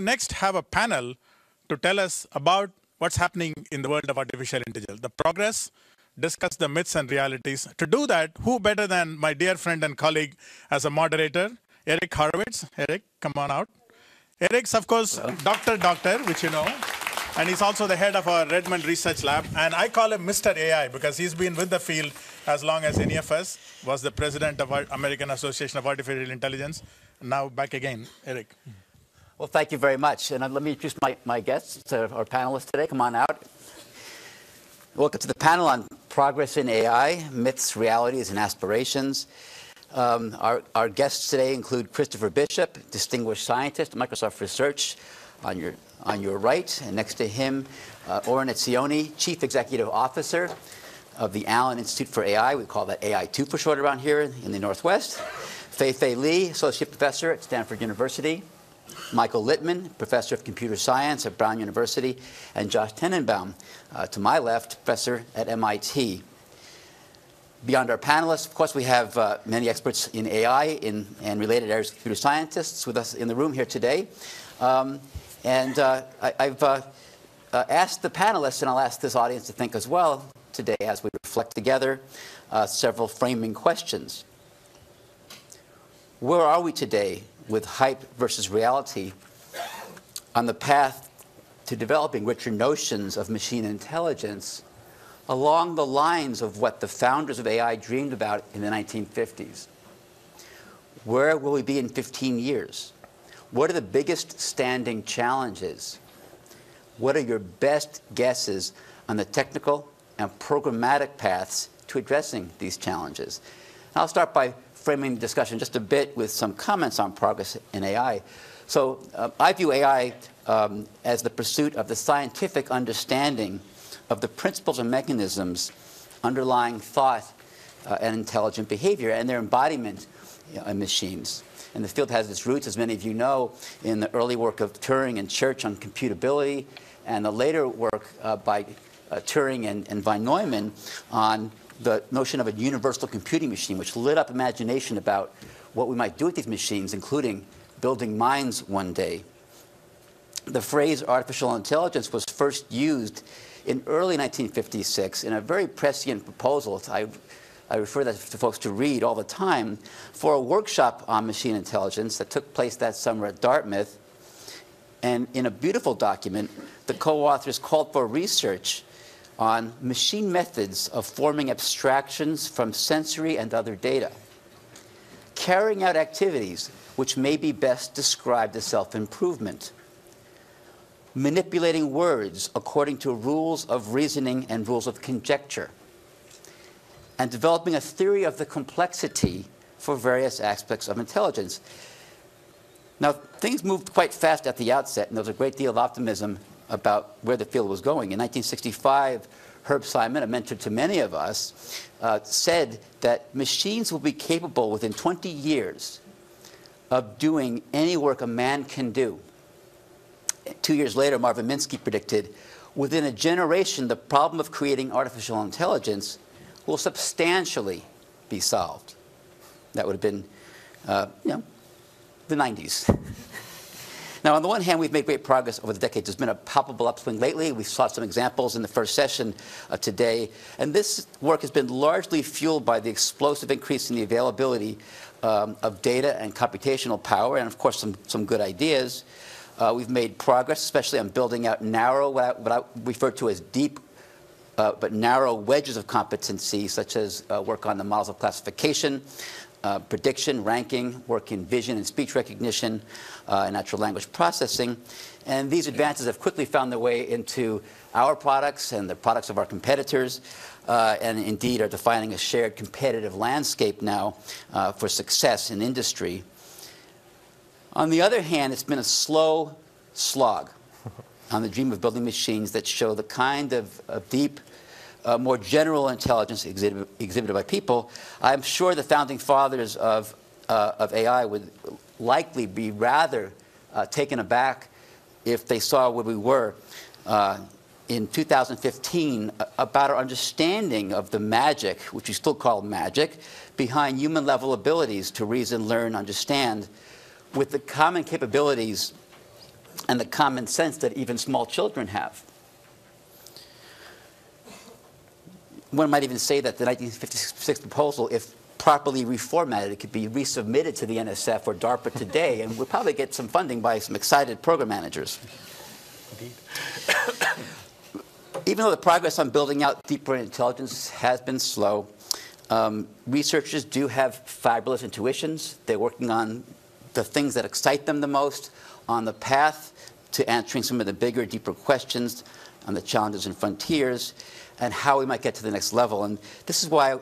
next have a panel to tell us about what's happening in the world of artificial intelligence, the progress, discuss the myths and realities. To do that, who better than my dear friend and colleague as a moderator, Eric Horvitz. Eric, come on out. Eric's, of course, Dr. Doctor, which you know, and he's also the head of our Redmond Research Lab. And I call him Mr. AI because he's been with the field as long as any of us, was the president of our American Association of Artificial Intelligence. Now back again, Eric. Well, thank you very much. And uh, let me introduce my, my guests, uh, our panelists today. Come on out. Welcome to the panel on progress in AI, myths, realities, and aspirations. Um, our, our guests today include Christopher Bishop, distinguished scientist Microsoft Research, on your, on your right, and next to him, uh, Oren Etzioni, Chief Executive Officer of the Allen Institute for AI. We call that AI2 for short around here in the Northwest. Fei Fei Li, Associate Professor at Stanford University. Michael Littman, Professor of Computer Science at Brown University. And Josh Tenenbaum, uh, to my left, Professor at MIT. Beyond our panelists, of course, we have uh, many experts in AI in, and related areas of computer scientists with us in the room here today. Um, and uh, I, have uh, uh, asked the panelists, and I'll ask this audience to think as well today as we reflect together, uh, several framing questions. Where are we today with hype versus reality on the path to developing richer notions of machine intelligence along the lines of what the founders of AI dreamed about in the 1950s. Where will we be in 15 years? What are the biggest standing challenges? What are your best guesses on the technical and programmatic paths to addressing these challenges? I'll start by framing the discussion just a bit with some comments on progress in AI. So uh, I view AI um, as the pursuit of the scientific understanding of the principles and mechanisms underlying thought uh, and intelligent behavior and their embodiment in machines. And the field has its roots, as many of you know, in the early work of Turing and Church on computability, and the later work uh, by uh, Turing and, and von Neumann on the notion of a universal computing machine, which lit up imagination about what we might do with these machines, including building minds one day. The phrase artificial intelligence was first used in early 1956 in a very prescient proposal. I, I refer that to folks to read all the time for a workshop on machine intelligence that took place that summer at Dartmouth. And in a beautiful document, the co-authors called for research on machine methods of forming abstractions from sensory and other data, carrying out activities which may be best described as self-improvement manipulating words according to rules of reasoning and rules of conjecture, and developing a theory of the complexity for various aspects of intelligence. Now, things moved quite fast at the outset, and there was a great deal of optimism about where the field was going. In 1965, Herb Simon, a mentor to many of us, uh, said that machines will be capable within 20 years of doing any work a man can do two years later, Marvin Minsky predicted, within a generation, the problem of creating artificial intelligence will substantially be solved. That would have been, uh, you know, the 90s. now, on the one hand, we've made great progress over the decades. There's been a palpable upswing lately. We saw some examples in the first session uh, today. And this work has been largely fueled by the explosive increase in the availability um, of data and computational power, and of course, some, some good ideas. Uh, we've made progress, especially on building out narrow, what I, what I refer to as deep uh, but narrow wedges of competency, such as uh, work on the models of classification, uh, prediction, ranking, work in vision and speech recognition, uh, and natural language processing. And these advances have quickly found their way into our products and the products of our competitors, uh, and indeed are defining a shared competitive landscape now for success in industry. On the other hand, it's been a slow slog on the dream of building machines that show the kind of, of deep, uh, more general intelligence exhibited, exhibited, by people. I'm sure the founding fathers of, uh, of AI would likely be rather uh, taken aback if they saw where we were uh, in 2015 about our understanding of the magic, which we still call magic, behind human level abilities to reason, learn, understand with the common capabilities and the common sense that even small children have. One might even say that the 1956 proposal, if properly reformatted, it could be resubmitted to the NSF or DARPA today, and we'll probably get some funding by some excited program managers. Indeed. even though the progress on building out deep brain intelligence has been slow, um, researchers do have fabulous intuitions. They're working on the things that excite them the most, on the path to answering some of the bigger, deeper questions on the challenges and frontiers, and how we might get to the next level. And this is why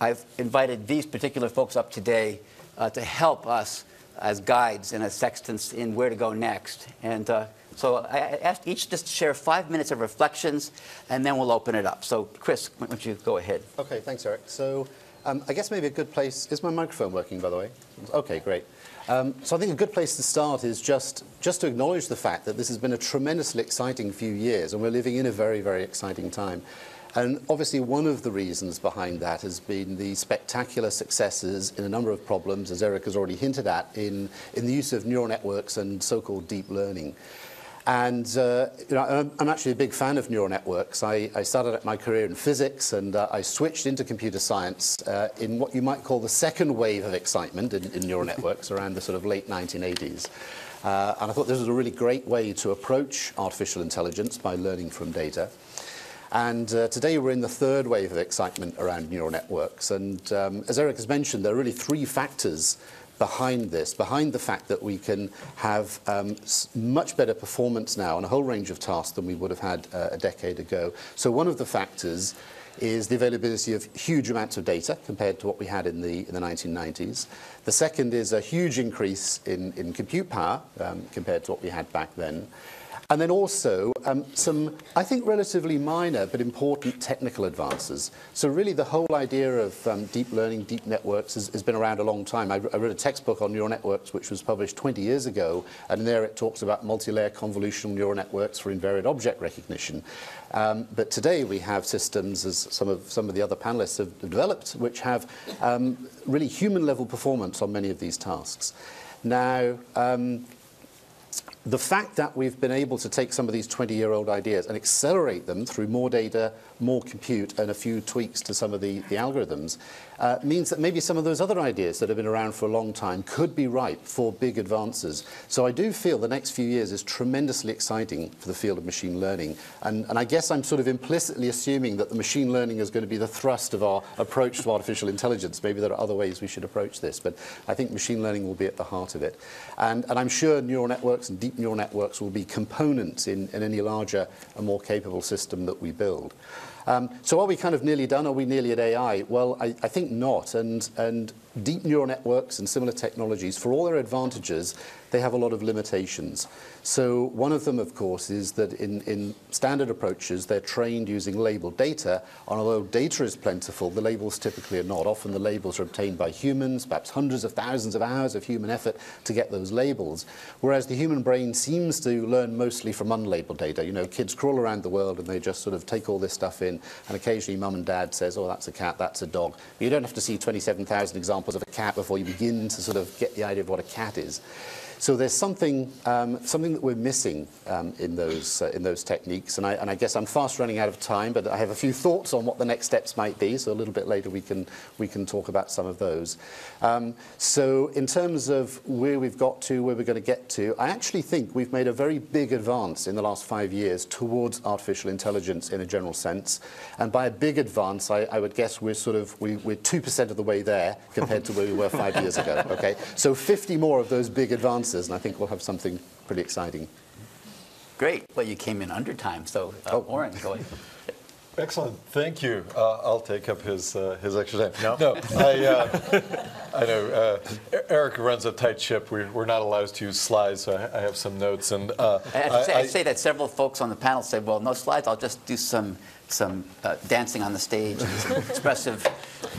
I've invited these particular folks up today uh, to help us as guides and as sextants in where to go next. And uh, so I asked each just to share five minutes of reflections, and then we'll open it up. So Chris, why don't you go ahead? Okay, thanks, Eric. So um, I guess maybe a good place, is my microphone working, by the way? Okay, great. Um, so I think a good place to start is just, just to acknowledge the fact that this has been a tremendously exciting few years, and we're living in a very, very exciting time. And obviously one of the reasons behind that has been the spectacular successes in a number of problems, as Eric has already hinted at, in, in the use of neural networks and so-called deep learning. And uh, you know, I'm, I'm actually a big fan of neural networks. I, I started my career in physics and uh, I switched into computer science uh, in what you might call the second wave of excitement in, in neural networks around the sort of late 1980s. Uh, and I thought this was a really great way to approach artificial intelligence by learning from data. And uh, today we're in the third wave of excitement around neural networks. And um, as Eric has mentioned, there are really three factors behind this, behind the fact that we can have um, much better performance now on a whole range of tasks than we would have had uh, a decade ago. So one of the factors is the availability of huge amounts of data compared to what we had in the, in the 1990s. The second is a huge increase in, in compute power um, compared to what we had back then. And then also um, some, I think, relatively minor but important technical advances. So really the whole idea of um, deep learning, deep networks has, has, been around a long time. I, I read a textbook on neural networks which was published 20 years ago, and there it talks about multi-layer convolutional neural networks for invariant object recognition. Um, but today we have systems, as some of, some of the other panelists have developed, which have um, really human-level performance on many of these tasks. Now, um, the fact that we've been able to take some of these 20-year-old ideas and accelerate them through more data, more compute, and a few tweaks to some of the, the algorithms uh, means that maybe some of those other ideas that have been around for a long time could be ripe for big advances. So I do feel the next few years is tremendously exciting for the field of machine learning. And, and I guess I'm sort of implicitly assuming that the machine learning is going to be the thrust of our approach to artificial intelligence. Maybe there are other ways we should approach this, but I think machine learning will be at the heart of it. And, and I'm sure neural networks and deep neural networks will be components in, in any larger and more capable system that we build. Um, so are we kind of nearly done? Are we nearly at AI? Well, I, I think not. And, and deep neural networks and similar technologies, for all their advantages, they have a lot of limitations. So one of them, of course, is that in, in standard approaches, they're trained using labeled data, and although data is plentiful, the labels typically are not. Often the labels are obtained by humans, perhaps hundreds of thousands of hours of human effort to get those labels, whereas the human brain seems to learn mostly from unlabeled data. You know, kids crawl around the world and they just sort of take all this stuff in, and occasionally mum and dad says, oh, that's a cat, that's a dog. But you don't have to see 27,000 examples of a cat before you begin to sort of get the idea of what a cat is. So there's something, um, something that we're missing um, in, those, uh, in those techniques. And I, and I guess I'm fast running out of time, but I have a few thoughts on what the next steps might be. So a little bit later we can, we can talk about some of those. Um, so in terms of where we've got to, where we're going to get to, I actually think we've made a very big advance in the last five years towards artificial intelligence in a general sense. And by a big advance, I, I would guess we're sort of, we, we're 2% of the way there compared to where we were five years ago. Okay? So 50 more of those big advances answers, and I think we'll have something pretty exciting. Great. Well, you came in under time, so uh, oh. Oren, go ahead. Excellent, thank you. Uh, I'll take up his uh, his extra time. No, no, I, uh, I know uh, Eric runs a tight ship. We're, we're not allowed to use slides, so I, I have some notes. And uh, I, have say, I, I say that several folks on the panel said, "Well, no slides. I'll just do some some uh, dancing on the stage, some expressive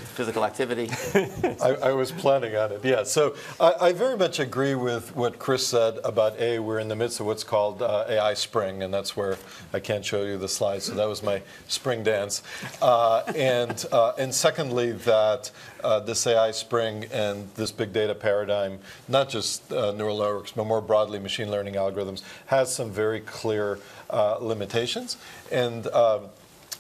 physical activity. I, I was planning on it, yeah. So I, I very much agree with what Chris said about A, we're in the midst of what's called uh, AI Spring, and that's where I can't show you the slides, so that was my spring dance. Uh, and, uh, and secondly, that uh, this AI Spring and this big data paradigm, not just uh, neural networks, but more broadly machine learning algorithms, has some very clear uh, limitations. And um,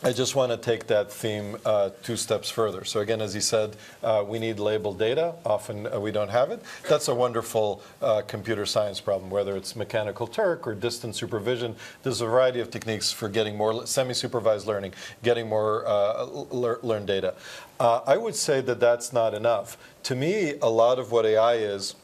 I just want to take that theme uh, two steps further. So again, as he said, uh, we need labeled data. Often uh, we don't have it. That's a wonderful uh, computer science problem, whether it's mechanical Turk or distant supervision. There's a variety of techniques for getting more semi-supervised learning, getting more uh, learned data. Uh, I would say that that's not enough. To me, a lot of what AI is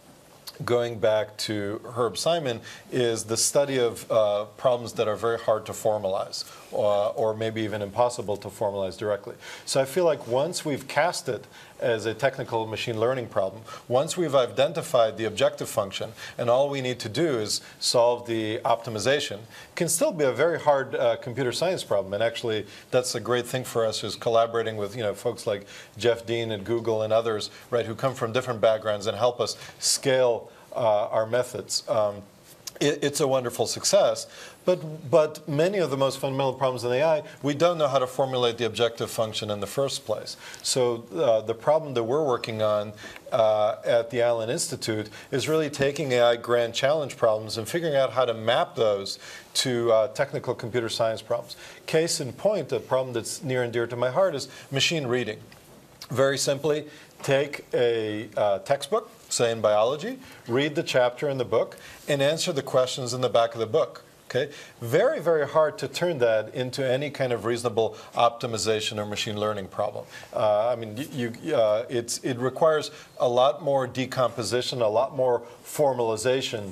going back to Herb Simon, is the study of uh, problems that are very hard to formalize, uh, or maybe even impossible to formalize directly. So I feel like once we've cast it as a technical machine learning problem, once we've identified the objective function, and all we need to do is solve the optimization, can still be a very hard uh, computer science problem. And actually, that's a great thing for us, who's collaborating with you know folks like Jeff Dean at Google and others, right, who come from different backgrounds and help us scale uh, our methods. Um, it, it's a wonderful success, but, but many of the most fundamental problems in AI, we don't know how to formulate the objective function in the first place. So uh, the problem that we're working on uh, at the Allen Institute is really taking AI grand challenge problems and figuring out how to map those to uh, technical computer science problems. Case in point, a problem that's near and dear to my heart is machine reading. Very simply, take a uh, textbook, say in biology, read the chapter in the book, and answer the questions in the back of the book. Okay, very, very hard to turn that into any kind of reasonable optimization or machine learning problem. Uh, I mean, you, uh, it's, it requires a lot more decomposition, a lot more formalization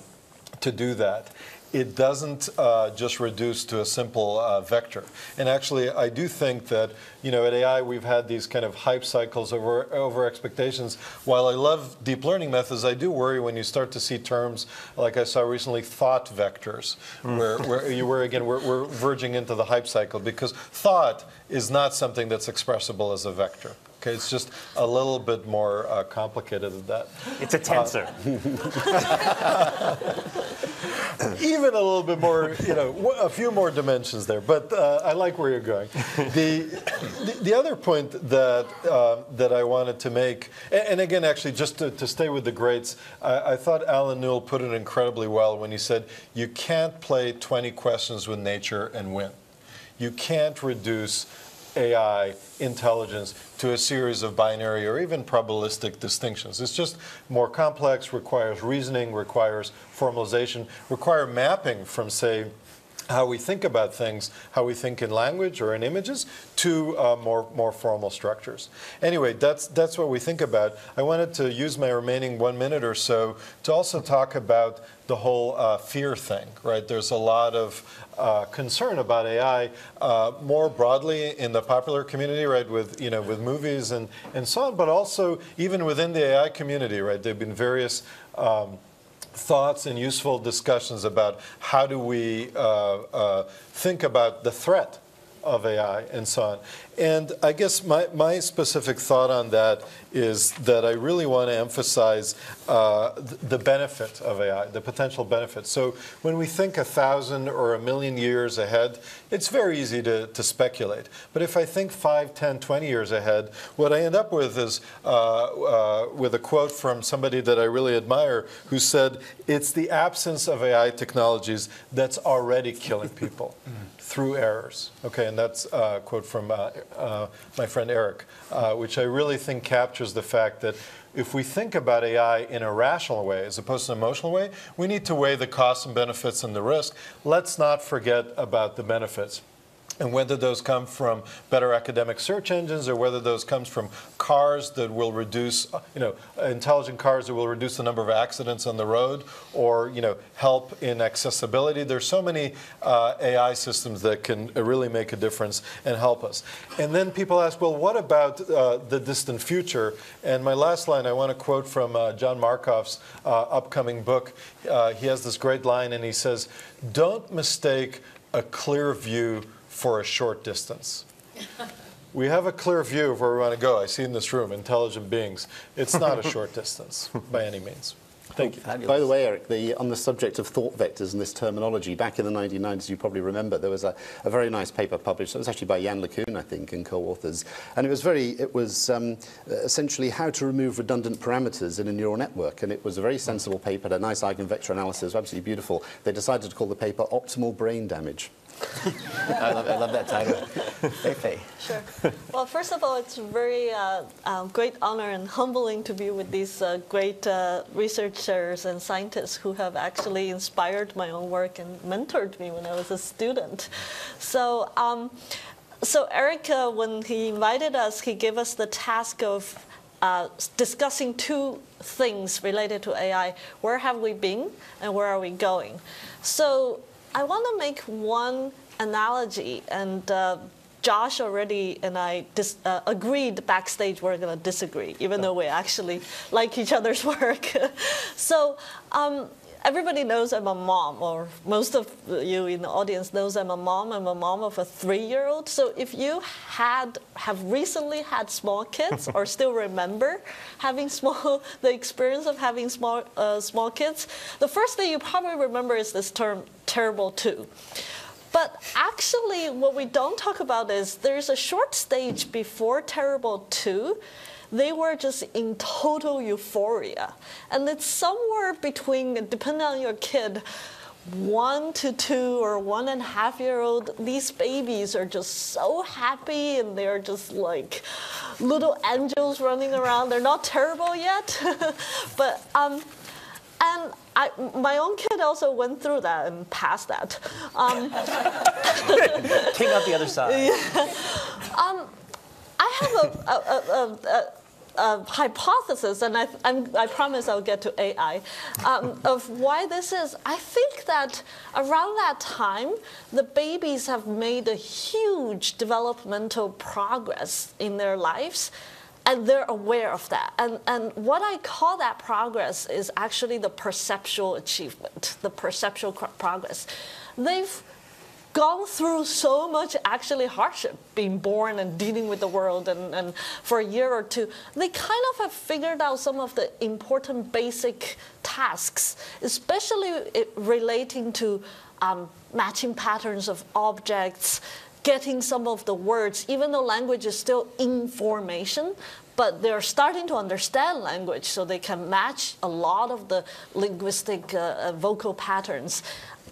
to do that it doesn't uh, just reduce to a simple uh, vector. And actually, I do think that, you know, at AI, we've had these kind of hype cycles over, over expectations. While I love deep learning methods, I do worry when you start to see terms like I saw recently, thought vectors, mm. where, where, you, where again, we're, we're verging into the hype cycle because thought is not something that's expressible as a vector. Okay, it's just a little bit more uh, complicated than that. It's a tensor. Uh, even a little bit more, you know, a few more dimensions there. But uh, I like where you're going. The, the, the other point that, uh, that I wanted to make, and, and again, actually, just to, to, stay with the greats, I, I thought Allen Newell put it incredibly well when he said, you can't play 20 questions with nature and win. You can't reduce AI intelligence to a series of binary or even probabilistic distinctions. It's just more complex, requires reasoning, requires formalization, require mapping from, say, how we think about things, how we think in language or in images, to uh, more, more formal structures. Anyway, that's, that's what we think about. I wanted to use my remaining one minute or so to also talk about the whole uh, fear thing, right? There's a lot of uh, concern about AI uh, more broadly in the popular community, right, with, you know, with movies and, and so on, but also even within the AI community, right? There have been various um, thoughts and useful discussions about how do we uh, uh, think about the threat of AI and so on. And I guess my, my specific thought on that is that I really want to emphasize uh, the benefit of AI, the potential benefit. So when we think a thousand or a million years ahead, it's very easy to, to speculate. But if I think five, ten, twenty years ahead, what I end up with is uh, uh, with a quote from somebody that I really admire who said, it's the absence of AI technologies that's already killing people through errors. Okay, and that's a quote from uh, uh, my friend Eric, uh, which I really think captures the fact that if we think about AI in a rational way as opposed to an emotional way, we need to weigh the costs and benefits and the risk. Let's not forget about the benefits and whether those come from better academic search engines or whether those comes from cars that will reduce, you know, intelligent cars that will reduce the number of accidents on the road or, you know, help in accessibility. There's so many uh, AI systems that can really make a difference and help us. And then people ask, well, what about uh, the distant future? And my last line, I want to quote from uh, John Markoff's uh, upcoming book. Uh, he has this great line and he says, don't mistake a clear view for a short distance. we have a clear view of where we want to go. I see in this room intelligent beings. It's not a short distance by any means. Thank you. Fabulous. By the way, Eric, the, on the subject of thought vectors and this terminology, back in the 1990s, you probably remember, there was a, a very nice paper published. It was actually by Yann LeCun, I think, and co-authors. And it was very, it was um, essentially how to remove redundant parameters in a neural network. And it was a very sensible paper, a nice eigenvector analysis, absolutely beautiful. They decided to call the paper Optimal Brain Damage. I, love, I love that title. Sure. Well, first of all, it's a very uh, uh, great honor and humbling to be with these uh, great uh, researchers and scientists who have actually inspired my own work and mentored me when I was a student. So, um, so Eric, uh, when he invited us, he gave us the task of uh, discussing two things related to AI. Where have we been and where are we going? So I want to make one analogy, and uh, Josh already and I dis- uh, agreed backstage we're going to disagree, even though we actually like each other's work. so um, everybody knows I'm a mom, or most of you in the audience knows I'm a mom. I'm a mom of a three-year-old. So if you had have recently had small kids, or still remember having small the experience of having small uh, small kids, the first thing you probably remember is this term "terrible two. But actually, what we don't talk about is there's a short stage before Terrible 2 they were just in total euphoria. And it's somewhere between, depending on your kid, one to two or one and a half year old, these babies are just so happy and they're just like little angels running around. They're not terrible yet, but um, and I, my own kid also went through that and passed that. Um, King out the other side. um, I have a, a, a, a uh, hypothesis, and I, i promise I'll get to AI, um, of why this is. I think that around that time, the babies have made a huge developmental progress in their lives. And they're aware of that. And, and what I call that progress is actually the perceptual achievement, the perceptual progress. They've gone through so much actually hardship being born and dealing with the world and, and for a year or two. They kind of have figured out some of the important basic tasks especially relating to um, matching patterns of objects getting some of the words even though language is still information but they're starting to understand language so they can match a lot of the linguistic uh, uh vocal patterns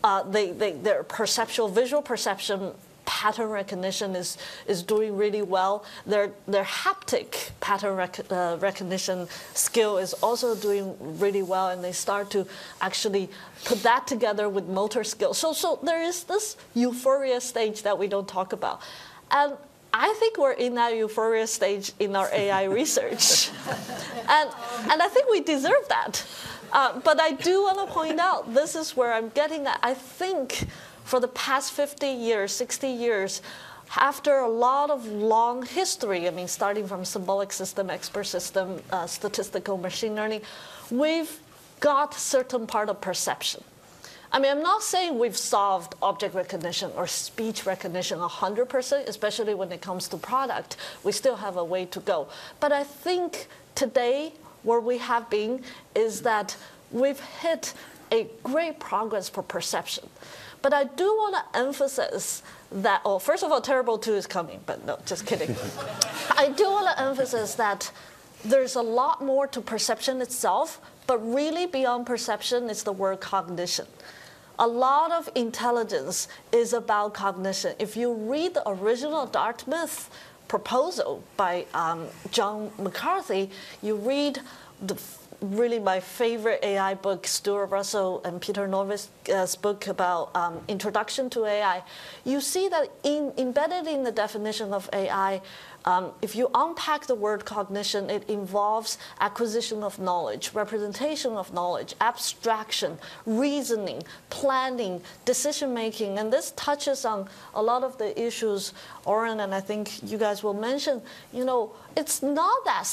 uh, they, they, their perceptual, visual perception pattern recognition is, is doing really well. Their, their haptic pattern rec uh, recognition skill is also doing really well, and they start to actually put that together with motor skills. So, so there is this euphoria stage that we don't talk about. And I think we're in that euphoria stage in our AI research. and, and I think we deserve that. Uh, but I do want to point out this is where I'm getting at. I think for the past 50 years, 60 years, after a lot of long history, I mean, starting from symbolic system, expert system, uh, statistical machine learning, we've got certain part of perception. I mean, I'm not saying we've solved object recognition or speech recognition 100%, especially when it comes to product. We still have a way to go. But I think today where we have been is that we've hit a great progress for perception. But I do want to emphasize that, oh, first of all, Terrible 2 is coming, but no, just kidding. I do want to emphasize that there's a lot more to perception itself, but really beyond perception is the word cognition. A lot of intelligence is about cognition. If you read the original Dartmouth proposal by um, John McCarthy, you read the really my favorite AI book, Stuart Russell and Peter Norvig's book about um, introduction to AI, you see that in, embedded in the definition of AI, um, if you unpack the word cognition, it involves acquisition of knowledge, representation of knowledge, abstraction, reasoning, planning, decision making. And this touches on a lot of the issues Oren and I think you guys will mention. You know, it's not that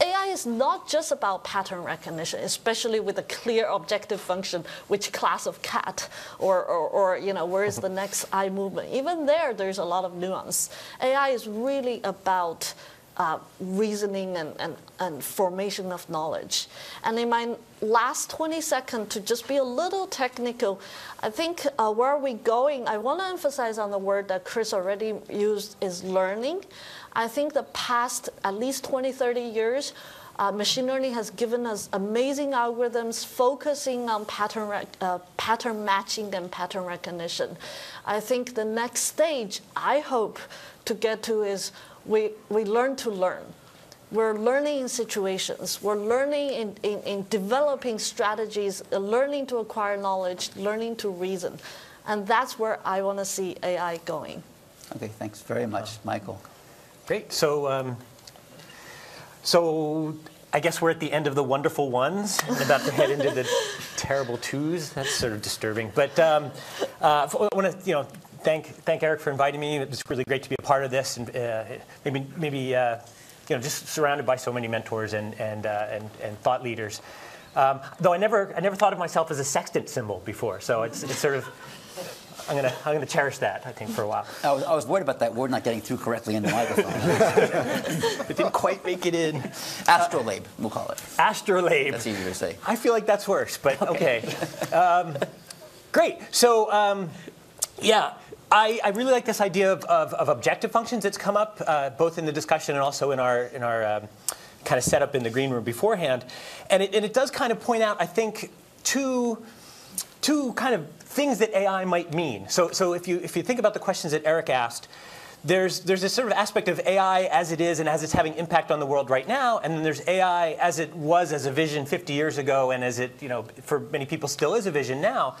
AI is not just about pattern recognition, especially with a clear objective function, which class of cat, or, or, or you know, where is the next eye movement. Even there, there's a lot of nuance. AI is really about uh, reasoning and, and, and formation of knowledge. And in my last 20 seconds, to just be a little technical, I think uh, where are we going? I want to emphasize on the word that Chris already used is learning. I think the past at least 20, 30 years, uh, machine learning has given us amazing algorithms focusing on pattern, uh, pattern matching and pattern recognition. I think the next stage, I hope, to get to is we, we learn to learn. We're learning in situations. We're learning in, in, in developing strategies, uh, learning to acquire knowledge, learning to reason. And that's where I want to see AI going. Okay, thanks very much, Michael. Great. So, um, so I guess we're at the end of the wonderful ones and about to head into the terrible twos. That's sort of disturbing. But um, uh, I want to, you know, thank thank Eric for inviting me. It was really great to be a part of this, and uh, maybe maybe uh, you know just surrounded by so many mentors and and uh, and, and, thought leaders. Um, though I never I never thought of myself as a sextant symbol before, so it's it's sort of. I'm gonna, I'm gonna cherish that, I think, for a while. I was, I was worried about that word not getting through correctly in the microphone. it didn't quite make it in. Astrolabe, we'll call it. Astrolabe. That's easier to say. I feel like that's worse, but okay. okay. Um, great. So, um, yeah, I, I, really like this idea of, of, of objective functions that's come up uh, both in the discussion and also in our, in our um, kind of setup in the green room beforehand. And it, and it does kind of point out, I think, two, two kind of things that AI might mean. So, so if, you, if you think about the questions that Eric asked, there's, there's this sort of aspect of AI as it is and as it's having impact on the world right now, and then there's AI as it was as a vision 50 years ago and as it, you know, for many people still is a vision now.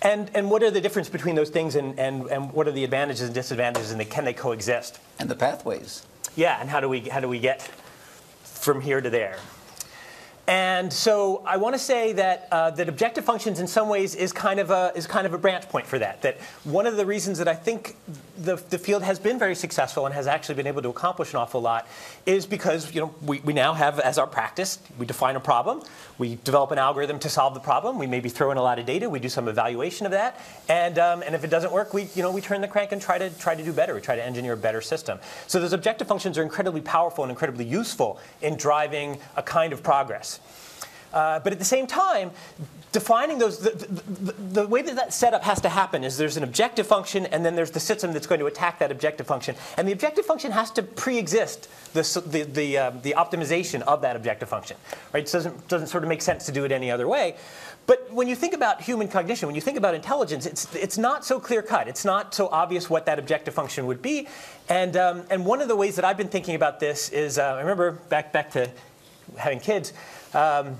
And, and what are the difference between those things and, and, and what are the advantages and disadvantages and they, can they coexist? And the pathways. Yeah, and how do we, how do we get from here to there? And so I want to say that uh, that objective functions in some ways is kind of a is kind of a branch point for that. That one of the reasons that I think the, the field has been very successful and has actually been able to accomplish an awful lot is because you know we, we now have as our practice we define a problem, we develop an algorithm to solve the problem, we maybe throw in a lot of data, we do some evaluation of that, and um, and if it doesn't work, we you know we turn the crank and try to try to do better. We try to engineer a better system. So those objective functions are incredibly powerful and incredibly useful in driving a kind of progress. Uh, but at the same time, defining those, the, the, the, way that that setup has to happen is there's an objective function and then there's the system that's going to attack that objective function. And the objective function has to pre-exist the, the, the, uh, the optimization of that objective function. Right? It doesn't, doesn't sort of make sense to do it any other way. But when you think about human cognition, when you think about intelligence, it's, it's not so clear cut. It's not so obvious what that objective function would be. And, um, and one of the ways that I've been thinking about this is, uh, I remember back, back to having kids, um,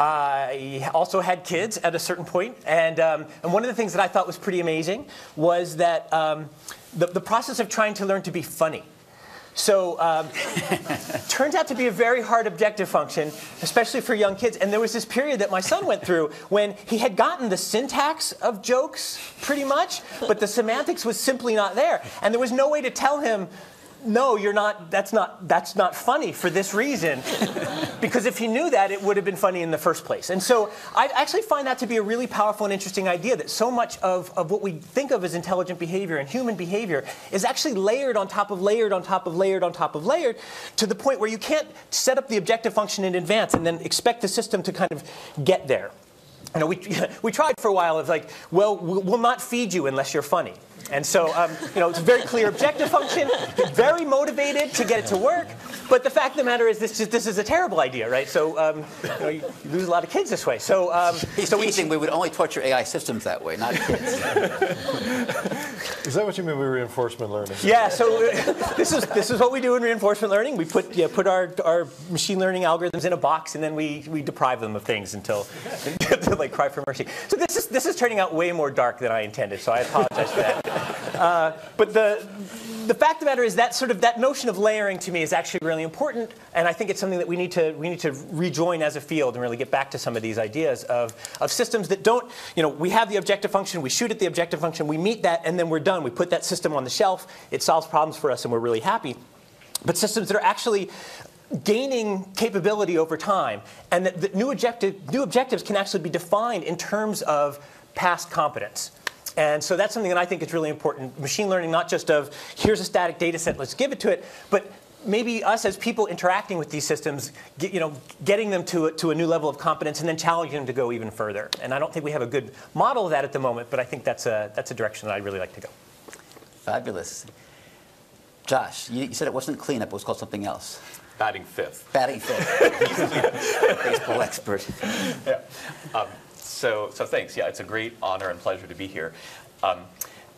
I also had kids at a certain point, and, um, and one of the things that I thought was pretty amazing was that um, the, the process of trying to learn to be funny. So um, turns out to be a very hard objective function, especially for young kids. And there was this period that my son went through when he had gotten the syntax of jokes pretty much, but the semantics was simply not there. And there was no way to tell him, no, you're not, that's not, that's not funny for this reason. because if he knew that, it would have been funny in the first place. And so I actually find that to be a really powerful and interesting idea that so much of, of what we think of as intelligent behavior and human behavior is actually layered on top of layered on top of layered on top of layered to the point where you can't set up the objective function in advance and then expect the system to kind of get there. You know, we, we tried for a while of like, well, we'll not feed you unless you're funny. And so, um, you know, it's a very clear objective function, very motivated to get it to work. But the fact of the matter is, this, this is a terrible idea, right? So um, you, know, you, lose a lot of kids this way. So, um, He's so we, think we would only torture AI systems that way, not kids. is that what you mean by reinforcement learning? Yeah. So this is this is what we do in reinforcement learning. We put yeah, put our, our machine learning algorithms in a box, and then we, we deprive them of things until until they cry for mercy. So this is this is turning out way more dark than I intended. So I apologize for that. Uh, but the, the fact of the matter is that sort of that notion of layering to me is actually really important, and I think it's something that we need to we need to rejoin as a field and really get back to some of these ideas of, of systems that don't, you know, we have the objective function, we shoot at the objective function, we meet that, and then we're done. We put that system on the shelf, it solves problems for us, and we're really happy. But systems that are actually gaining capability over time, and that, that new, objective, new objectives can actually be defined in terms of past competence. And so that's something that I think is really important. Machine learning, not just of here's a static data set, let's give it to it, but maybe us as people interacting with these systems, get, you know, getting them to a, to a new level of competence and then challenging them to go even further. And I don't think we have a good model of that at the moment, but I think that's a, that's a direction that I'd really like to go. Fabulous. Josh, you, you said it wasn't cleanup, it was called something else. batting fifth. Batting fifth. Baseball expert. Yeah. Um, so, so thanks. Yeah, it's a great honor and pleasure to be here. Um,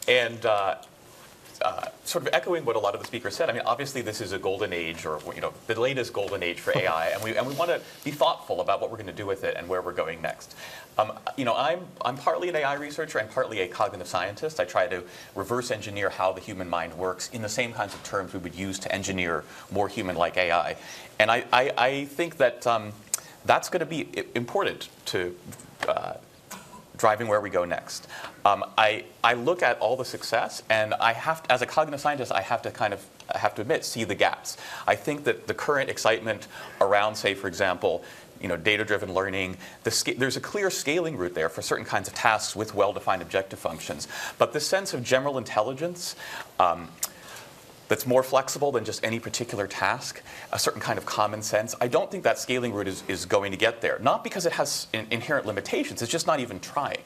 and uh, uh, sort of echoing what a lot of the speakers said, I mean, obviously this is a golden age, or you know, the latest golden age for AI, and we and we want to be thoughtful about what we're going to do with it and where we're going next. Um, you know, I'm I'm partly an AI researcher and partly a cognitive scientist. I try to reverse engineer how the human mind works in the same kinds of terms we would use to engineer more human-like AI, and I I, I think that um, that's going to be important to. Uh, driving where we go next. Um, I, I look at all the success, and I have, to, as a cognitive scientist, I have to kind of, I have to admit, see the gaps. I think that the current excitement around, say, for example, you know, data-driven learning, the there's a clear scaling route there for certain kinds of tasks with well-defined objective functions. But the sense of general intelligence, um, that's more flexible than just any particular task, a certain kind of common sense. I don't think that scaling route is, is going to get there. Not because it has in, inherent limitations, it's just not even trying,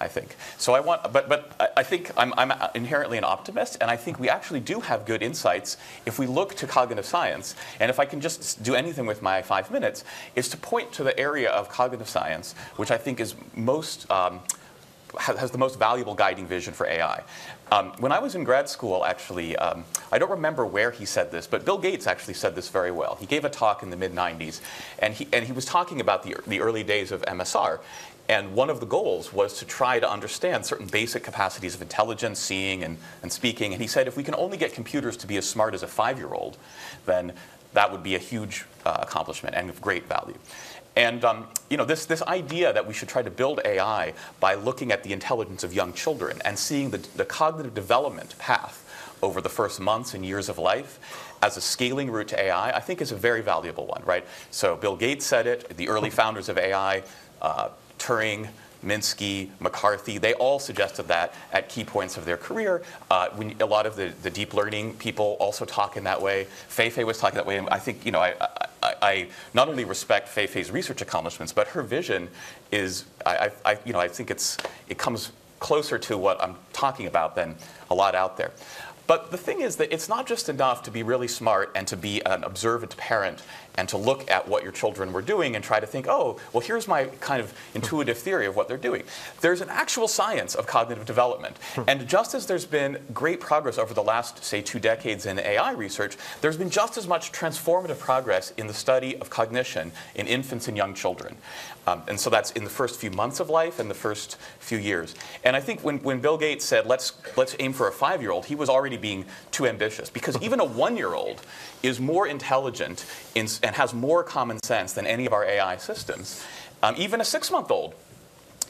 I think. So I want, but, but I- think I'm, I'm inherently an optimist, and I think we actually do have good insights if we look to cognitive science. And if I can just do anything with my five minutes, is to point to the area of cognitive science, which I think is most. Um, has the most valuable guiding vision for AI. Um, when I was in grad school, actually, um, I don't remember where he said this, but Bill Gates actually said this very well. He gave a talk in the mid 90s, and he, and he was talking about the, the early days of MSR. And one of the goals was to try to understand certain basic capacities of intelligence, seeing and, and speaking. And he said if we can only get computers to be as smart as a five year old, then that would be a huge uh, accomplishment and of great value. And um, you know, this, this idea that we should try to build AI by looking at the intelligence of young children and seeing the, the cognitive development path over the first months and years of life as a scaling route to AI, I think is a very valuable one, right? So Bill Gates said it, the early founders of AI, uh, Turing, Minsky, McCarthy, they all suggested that at key points of their career. Uh, a lot of the, the deep learning people also talk in that way. Fei-Fei was talking that way, and I think, you know, I, I, I not only respect Fei-Fei's research accomplishments, but her vision is, I, I, I- you know, I think it's, it comes closer to what I'm talking about than a lot out there. But the thing is that it's not just enough to be really smart and to be an observant parent and to look at what your children were doing and try to think, oh, well, here's my kind of intuitive theory of what they're doing. There's an actual science of cognitive development. Hmm. And just as there's been great progress over the last, say, two decades in AI research, there's been just as much transformative progress in the study of cognition in infants and young children. Um, and so that's in the first few months of life and the first few years. And I think when, when Bill Gates said, let's, let's aim for a five year old, he was already being too ambitious because even a one year old is more intelligent in, and has more common sense than any of our AI systems. Um, even a six month old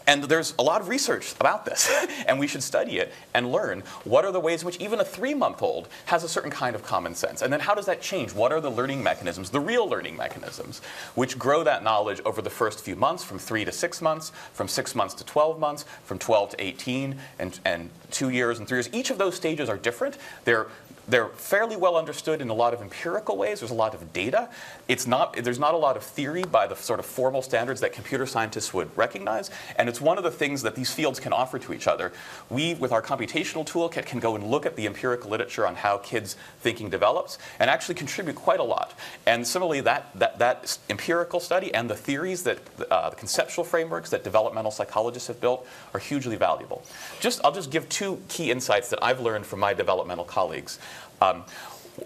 and there's a lot of research about this, and we should study it and learn what are the ways in which even a three month old has a certain kind of common sense. And then how does that change? What are the learning mechanisms, the real learning mechanisms, which grow that knowledge over the first few months, from three to six months, from six months to 12 months, from 12 to 18, and, and two years and three years? Each of those stages are different. They're they're fairly well understood in a lot of empirical ways. There's a lot of data. It's not, there's not a lot of theory by the sort of formal standards that computer scientists would recognize. And it's one of the things that these fields can offer to each other. We, with our computational toolkit, can go and look at the empirical literature on how kids' thinking develops and actually contribute quite a lot. And similarly, that, that, that empirical study and the theories that, uh, the conceptual frameworks that developmental psychologists have built are hugely valuable. Just, I'll just give two key insights that I've learned from my developmental colleagues. Um,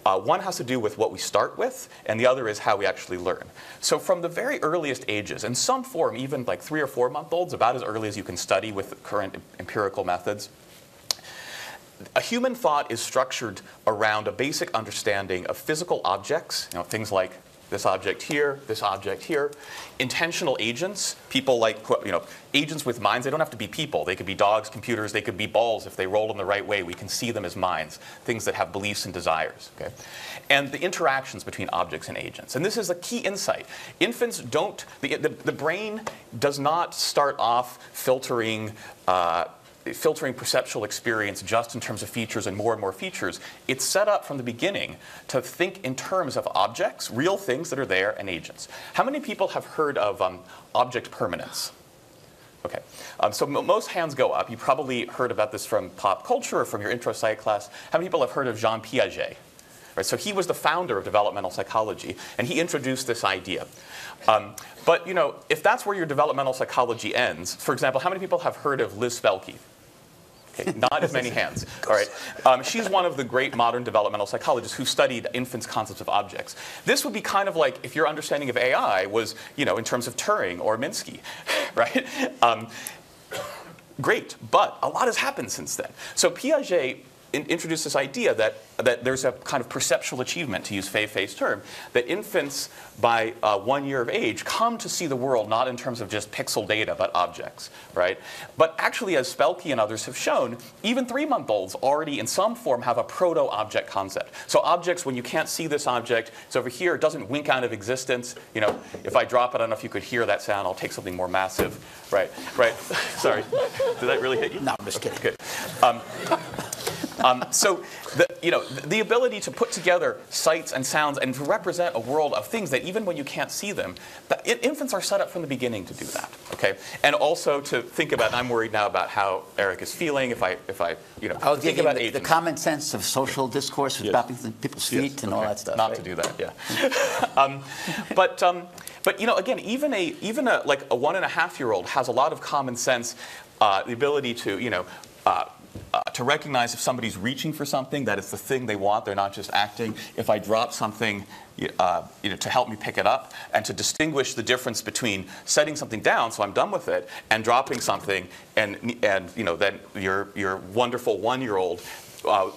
uh, one has to do with what we start with, and the other is how we actually learn. So, from the very earliest ages, in some form, even like three or four month olds, about as early as you can study with current empirical methods, a human thought is structured around a basic understanding of physical objects, you know, things like this object here, this object here. Intentional agents, people like, you know, agents with minds, they don't have to be people. They could be dogs, computers, they could be balls if they roll in the right way. We can see them as minds, things that have beliefs and desires. Okay? And the interactions between objects and agents. And this is a key insight. Infants don't, the, the, the brain does not start off filtering. Uh, filtering perceptual experience just in terms of features and more and more features. It's set up from the beginning to think in terms of objects, real things that are there, and agents. How many people have heard of um, object permanence? Okay, um, so most hands go up. You probably heard about this from pop culture or from your intro psych class. How many people have heard of Jean Piaget? Right, so he was the founder of developmental psychology, and he introduced this idea. Um, but you know, if that's where your developmental psychology ends, for example, how many people have heard of Liz Spelke? Okay, not as many hands. All right. Um, she's one of the great modern developmental psychologists who studied infants' concepts of objects. This would be kind of like if your understanding of AI was, you know, in terms of Turing or Minsky, right? Um, great, but a lot has happened since then. So Piaget in, introduced this idea that, that there's a kind of perceptual achievement, to use Fei Fei's term, that infants by uh, one year of age come to see the world not in terms of just pixel data, but objects, right? But actually, as Spelke and others have shown, even three-month-olds already in some form have a proto-object concept. So objects, when you can't see this object, it's over here, it doesn't wink out of existence. You know, if I drop it, I don't know if you could hear that sound, I'll take something more massive, right? Right, sorry. Did that really hit you? No, I'm just kidding. Good. Um, um, so, the, you know, the ability to put together sights and sounds and to represent a world of things that even when you can't see them, the, infants are set up from the beginning to do that. Okay, and also to think about. I'm worried now about how Eric is feeling. If I, if I, you know, oh, think about the, the, common sense of social discourse, yes. about people's feet yes. and okay. all that stuff. Not right? to do that. Yeah. um, but. Um, but you know, again, even a even a like a one and a half year old has a lot of common sense, uh, the ability to you know uh, uh, to recognize if somebody's reaching for something, that it's the thing they want, they're not just acting. If I drop something, uh, you know, to help me pick it up, and to distinguish the difference between setting something down, so I'm done with it, and dropping something, and and you know, then your your wonderful one-year-old uh,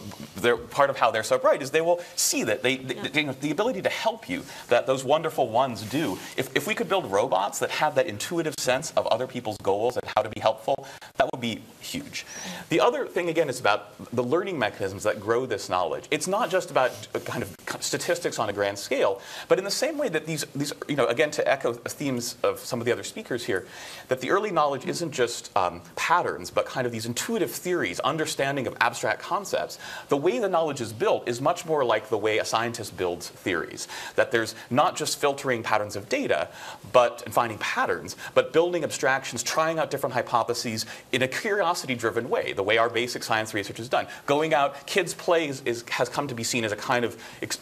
part of how they're so bright is they will see that they, yeah. they, the ability to help you that those wonderful ones do. If, if we could build robots that have that intuitive sense of other people's goals and how to be helpful, that would be huge. The other thing again is about the learning mechanisms that grow this knowledge. It's not just about kind of statistics on a grand scale, but in the same way that these, these you know, again to echo themes of some of the other speakers here, that the early knowledge isn't just um, patterns, but kind of these intuitive theories, understanding of abstract concepts concepts. The way the knowledge is built is much more like the way a scientist builds theories. That there's not just filtering patterns of data, but and finding patterns, but building abstractions, trying out different hypotheses in a curiosity-driven way, the way our basic science research is done. Going out, kids' play is, is, has come to be seen as a kind of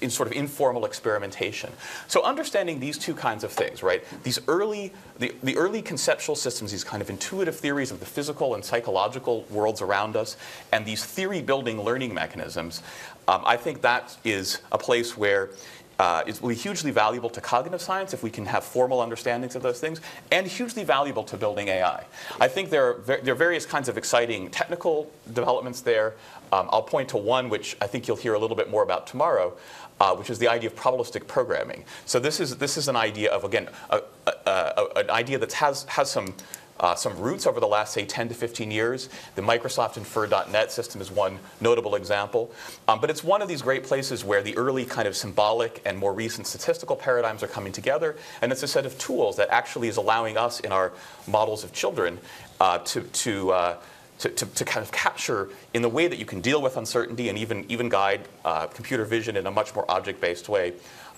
sort of informal experimentation. So understanding these two kinds of things, right? These early, the, the early conceptual systems, these kind of intuitive theories of the physical and psychological worlds around us, and these theory-building learning mechanisms, um, I think that is a place where uh, it will be hugely valuable to cognitive science if we can have formal understandings of those things, and hugely valuable to building AI. I think there are, there are various kinds of exciting technical developments there. Um, I'll point to one which I think you'll hear a little bit more about tomorrow, uh, which is the idea of probabilistic programming. So this is, this is an idea of, again, a, a, a, an idea that has, has some uh, some roots over the last, say, 10 to 15 years. The Microsoft Infer.net system is one notable example. Um, but it's one of these great places where the early kind of symbolic and more recent statistical paradigms are coming together. And it's a set of tools that actually is allowing us in our models of children uh, to, to uh, to, to, to, kind of capture in the way that you can deal with uncertainty and even, even guide uh, computer vision in a much more object-based way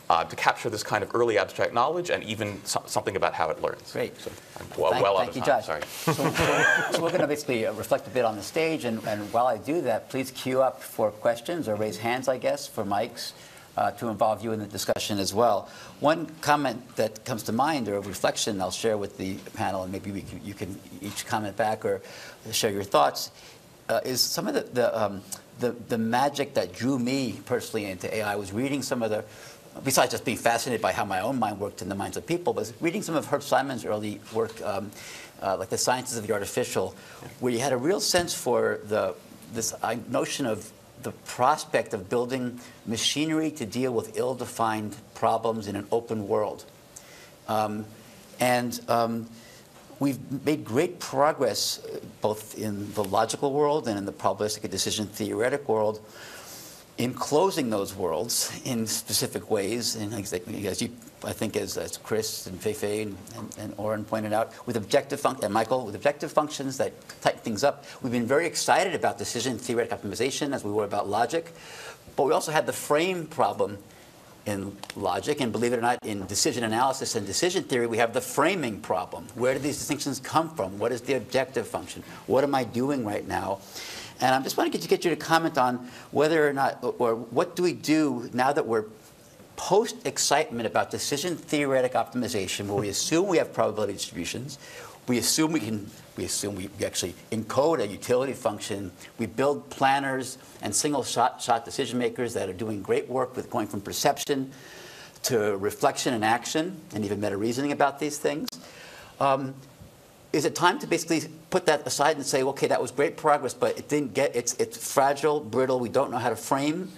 uh, to capture this kind of early abstract knowledge and even so, something about how it learns. Great. So well, thank, well thank you, time. Josh. Sorry. So, so, so we're going to basically uh, reflect a bit on the stage, and, and while I do that, please queue up for questions or raise hands, I guess, for mics. Uh, to involve you in the discussion as well. One comment that comes to mind or a reflection I'll share with the panel, and maybe can, you can each comment back or share your thoughts, uh, is some of the, the, um, the, the magic that drew me personally into AI was reading some of the besides just being fascinated by how my own mind worked in the minds of people, was reading some of Herb Simon's early work, um, uh, like The Sciences of the Artificial, where you had a real sense for the this uh, notion of the prospect of building machinery to deal with ill-defined problems in an open world. Um, and um, we've made great progress uh, both in the logical world and in the probabilistic and decision theoretic world in closing those worlds in specific ways, and as you, I think as, as Chris and Feifei and, and, and Oren pointed out, with objective func- and Michael, with objective functions that tighten things up. We've been very excited about decision theoretic optimization as we were about logic, but we also had the frame problem in logic, and believe it or not, in decision analysis and decision theory, we have the framing problem. Where do these distinctions come from? What is the objective function? What am I doing right now? And I'm just wanting to get you to comment on whether or not, or what do we do now that we're post excitement about decision theoretic optimization, where we assume we have probability distributions, we assume we can, we assume we actually encode a utility function, we build planners and single shot, shot decision makers that are doing great work with going from perception to reflection and action, and even meta reasoning about these things. Um, is it time to basically put that aside and say, okay, that was great progress, but it didn't get, it's, it's fragile, brittle, we don't know how to frame,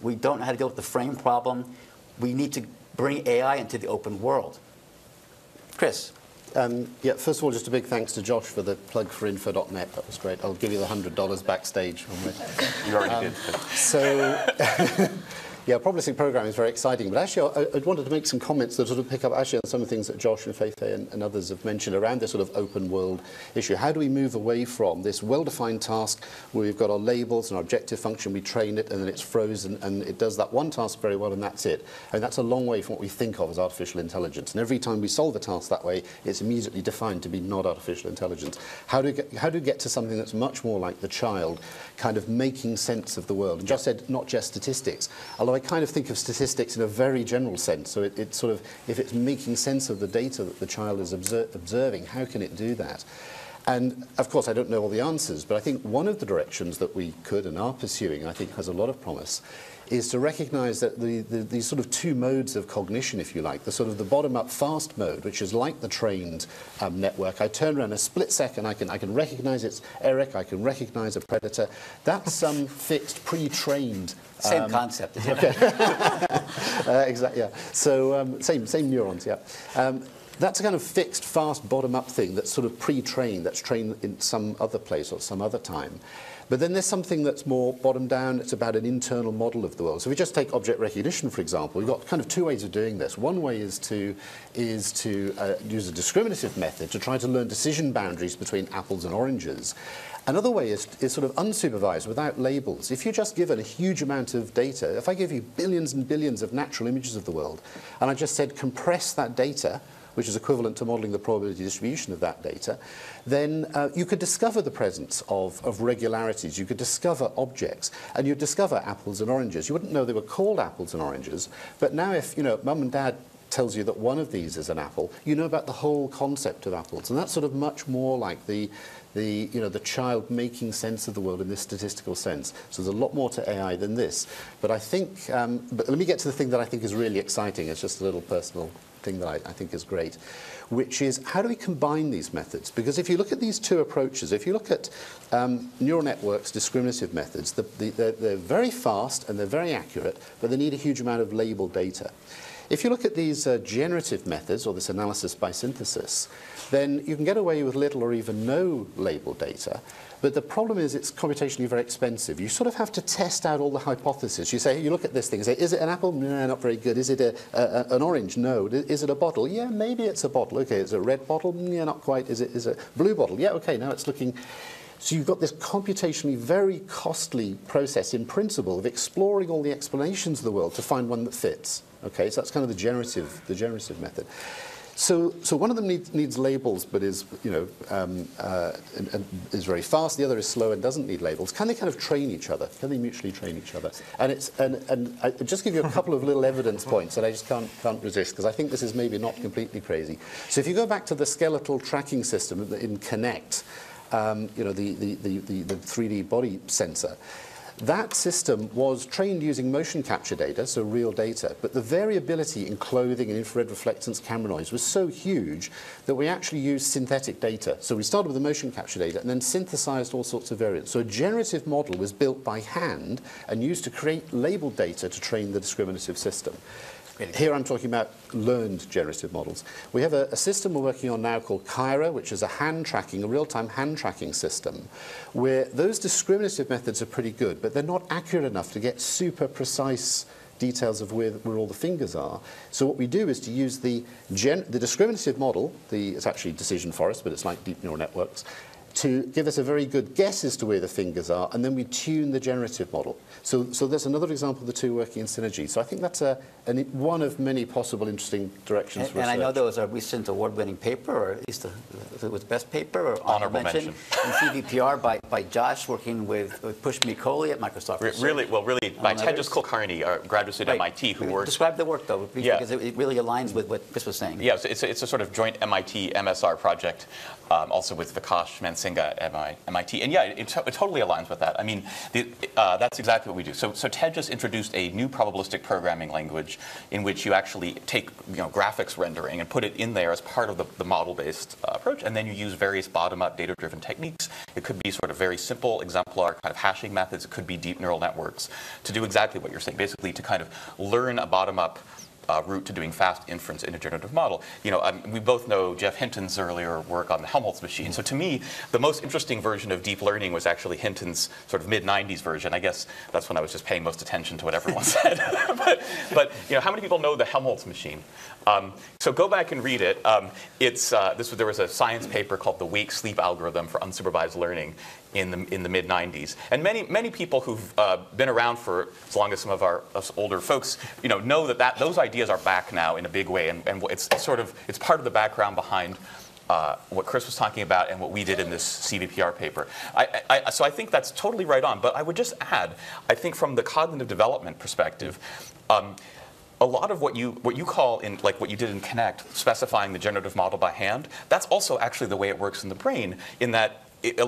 we don't know how to deal with the frame problem, we need to bring AI into the open world. Chris. Um, yeah, first of all, just a big thanks to Josh for the plug for Infer.NET. That was great. I'll give you the $100 backstage. You already um, did. So, Yeah, probabilistic programming is very exciting, but actually I, I, wanted to make some comments that sort of pick up actually on some of the things that Josh and Feifei and, and others have mentioned around this sort of open world issue. How do we move away from this well-defined task where we've got our labels and our objective function, we train it and then it's frozen and it does that one task very well and that's it. And that's a long way from what we think of as artificial intelligence. And every time we solve a task that way, it's immediately defined to be not artificial intelligence. How do we get, how do we get to something that's much more like the child, kind of making sense of the world? And Josh said not just statistics, although I kind of think of statistics in a very general sense. So it, it sort of, if it's making sense of the data that the child is obser observing, how can it do that? And of course, I don't know all the answers, but I think one of the directions that we could and are pursuing, I think, has a lot of promise, is to recognize that the, the, these sort of two modes of cognition, if you like, the sort of the bottom-up fast mode, which is like the trained um, network. I turn around a split second, I can, I can recognize it's Eric, I can recognize a predator. That's some fixed, pre-trained same um, concept. Okay. uh, exactly. Yeah. So um, same same neurons. Yeah. Um, that's a kind of fixed, fast, bottom-up thing that's sort of pre-trained, that's trained in some other place or some other time. But then there's something that's more bottom down. It's about an internal model of the world. So if we just take object recognition, for example, we've got kind of two ways of doing this. One way is to, is to uh, use a discriminative method to try to learn decision boundaries between apples and oranges. Another way is, is sort of unsupervised, without labels. If you're just given a huge amount of data, if I give you billions and billions of natural images of the world, and I just said compress that data which is equivalent to modeling the probability distribution of that data, then uh, you could discover the presence of, of regularities. You could discover objects, and you'd discover apples and oranges. You wouldn't know they were called apples and oranges, but now if, you know, mum and dad tells you that one of these is an apple, you know about the whole concept of apples. And that's sort of much more like the, the, you know, the child making sense of the world in this statistical sense. So there's a lot more to AI than this. But I think, um, but let me get to the thing that I think is really exciting. It's just a little personal thing that I, I, think is great, which is how do we combine these methods? Because if you look at these two approaches, if you look at um, neural networks, discriminative methods, the, the, they're, they're very fast and they're very accurate, but they need a huge amount of labeled data. If you look at these uh, generative methods, or this analysis by synthesis, then you can get away with little or even no label data. But the problem is it's computationally very expensive. You sort of have to test out all the hypotheses. You say, you look at this thing and say, is it an apple? No, not very good. Is it a, a, an orange? No. Is it a bottle? Yeah, maybe it's a bottle. Okay, is it a red bottle? Yeah, not quite. Is it is it a blue bottle? Yeah, okay, now it's looking... So you've got this computationally very costly process in principle of exploring all the explanations of the world to find one that fits. Okay, so that's kind of the generative, the generative method. So, so one of them needs, needs labels, but is, you know, um, uh, and, and is very fast. The other is slow and doesn't need labels. Can they kind of train each other? Can they mutually train each other? And it's, and, and I just give you a couple of little evidence points that I just can't, can't resist because I think this is maybe not completely crazy. So if you go back to the skeletal tracking system in Kinect, um, you know, the, the, the, the 3D body sensor, That system was trained using motion capture data, so real data, but the variability in clothing and infrared reflectance camera noise was so huge that we actually used synthetic data. So we started with the motion capture data and then synthesized all sorts of variants. So a generative model was built by hand and used to create labeled data to train the discriminative system. Here I'm talking about learned generative models. We have a, a, system we're working on now called Kyra, which is a hand tracking, a real-time hand tracking system, where those discriminative methods are pretty good, but they're not accurate enough to get super precise details of where, where all the fingers are. So what we do is to use the, the discriminative model, the, it's actually decision forest, but it's like deep neural networks, to give us a very good guess as to where the fingers are, and then we tune the generative model. So, so there's another example of the two working in synergy. So I think that's a, an, one of many possible interesting directions and, for And. I know there was a recent award-winning paper, or at least a, if it was best paper, or Honorable mention, in CVPR by, by Josh working with, with Pushmeet Kohli at Microsoft. Re- really, well, really, by among Tejas others. Kulkarni, a graduate student Right. at MIT, who works Describe the work, though, because Yeah. it, it really aligns with what Chris was saying. Yeah, so it's a, it's a sort of joint MIT MSR project, um, also with Vikash Mansinghka at MIT. And yeah, it, it totally aligns with that. I mean, the, uh, that's exactly what we do. So, so TED just introduced a new probabilistic programming language in which you actually take you know, graphics rendering and put it in there as part of the, the model-based uh, approach, and then you use various bottom-up data-driven techniques. It could be sort of very simple exemplar kind of hashing methods. It could be deep neural networks to do exactly what you're saying, basically to kind of learn a bottom-up uh, route to doing fast inference in a generative model. You know, um, we both know Geoff Hinton's earlier work on the Helmholtz machine. So to me, the most interesting version of deep learning was actually Hinton's sort of mid 90s version. I guess that's when I was just paying most attention to what everyone said. but, but you know, how many people know the Helmholtz machine? Um, so go back and read it. Um, it's uh, this was there was a science paper called the wake sleep algorithm for unsupervised learning in the in the mid 90s, and many many people who've uh, been around for as long as some of our older folks, you know, know that, that those ideas are back now in a big way, and, and it's, it's sort of it's part of the background behind. Uh, what Chris was talking about and what we did in this CVPR paper. I, I, so I think that's totally right on. But I would just add, I think from the cognitive development perspective, um, a lot of what you what you call in like what you did in Kinect, specifying the generative model by hand, that's also actually the way it works in the brain. In that, it,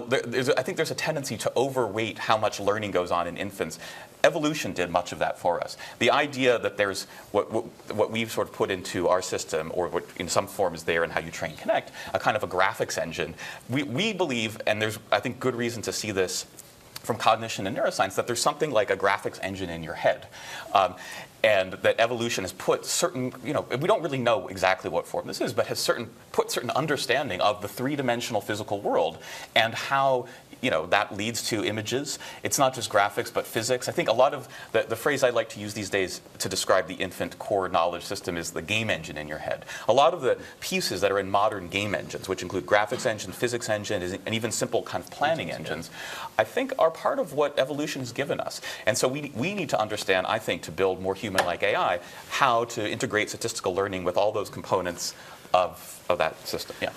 I think there's a tendency to overweight how much learning goes on in infants. Evolution did much of that for us. The idea that there's what, what, what we've sort of put into our system, or what in some form is there in how you train Kinect, a kind of a graphics engine. We, we believe, and there's I think good reason to see this from cognition and neuroscience that there's something like a graphics engine in your head. Um, and that evolution has put certain, you know, we don't really know exactly what form this is, but has certain put certain understanding of the three-dimensional physical world and how you know, that leads to images. It's not just graphics, but physics. I think a lot of the, the phrase I like to use these days to describe the infant core knowledge system is the game engine in your head. A lot of the pieces that are in modern game engines, which include graphics engine, physics engine, and even simple kind of planning engines, I think are part of what evolution has given us. And so we, we need to understand, I think, to build more human-like AI, how to integrate statistical learning with all those components of, of that system. Yeah.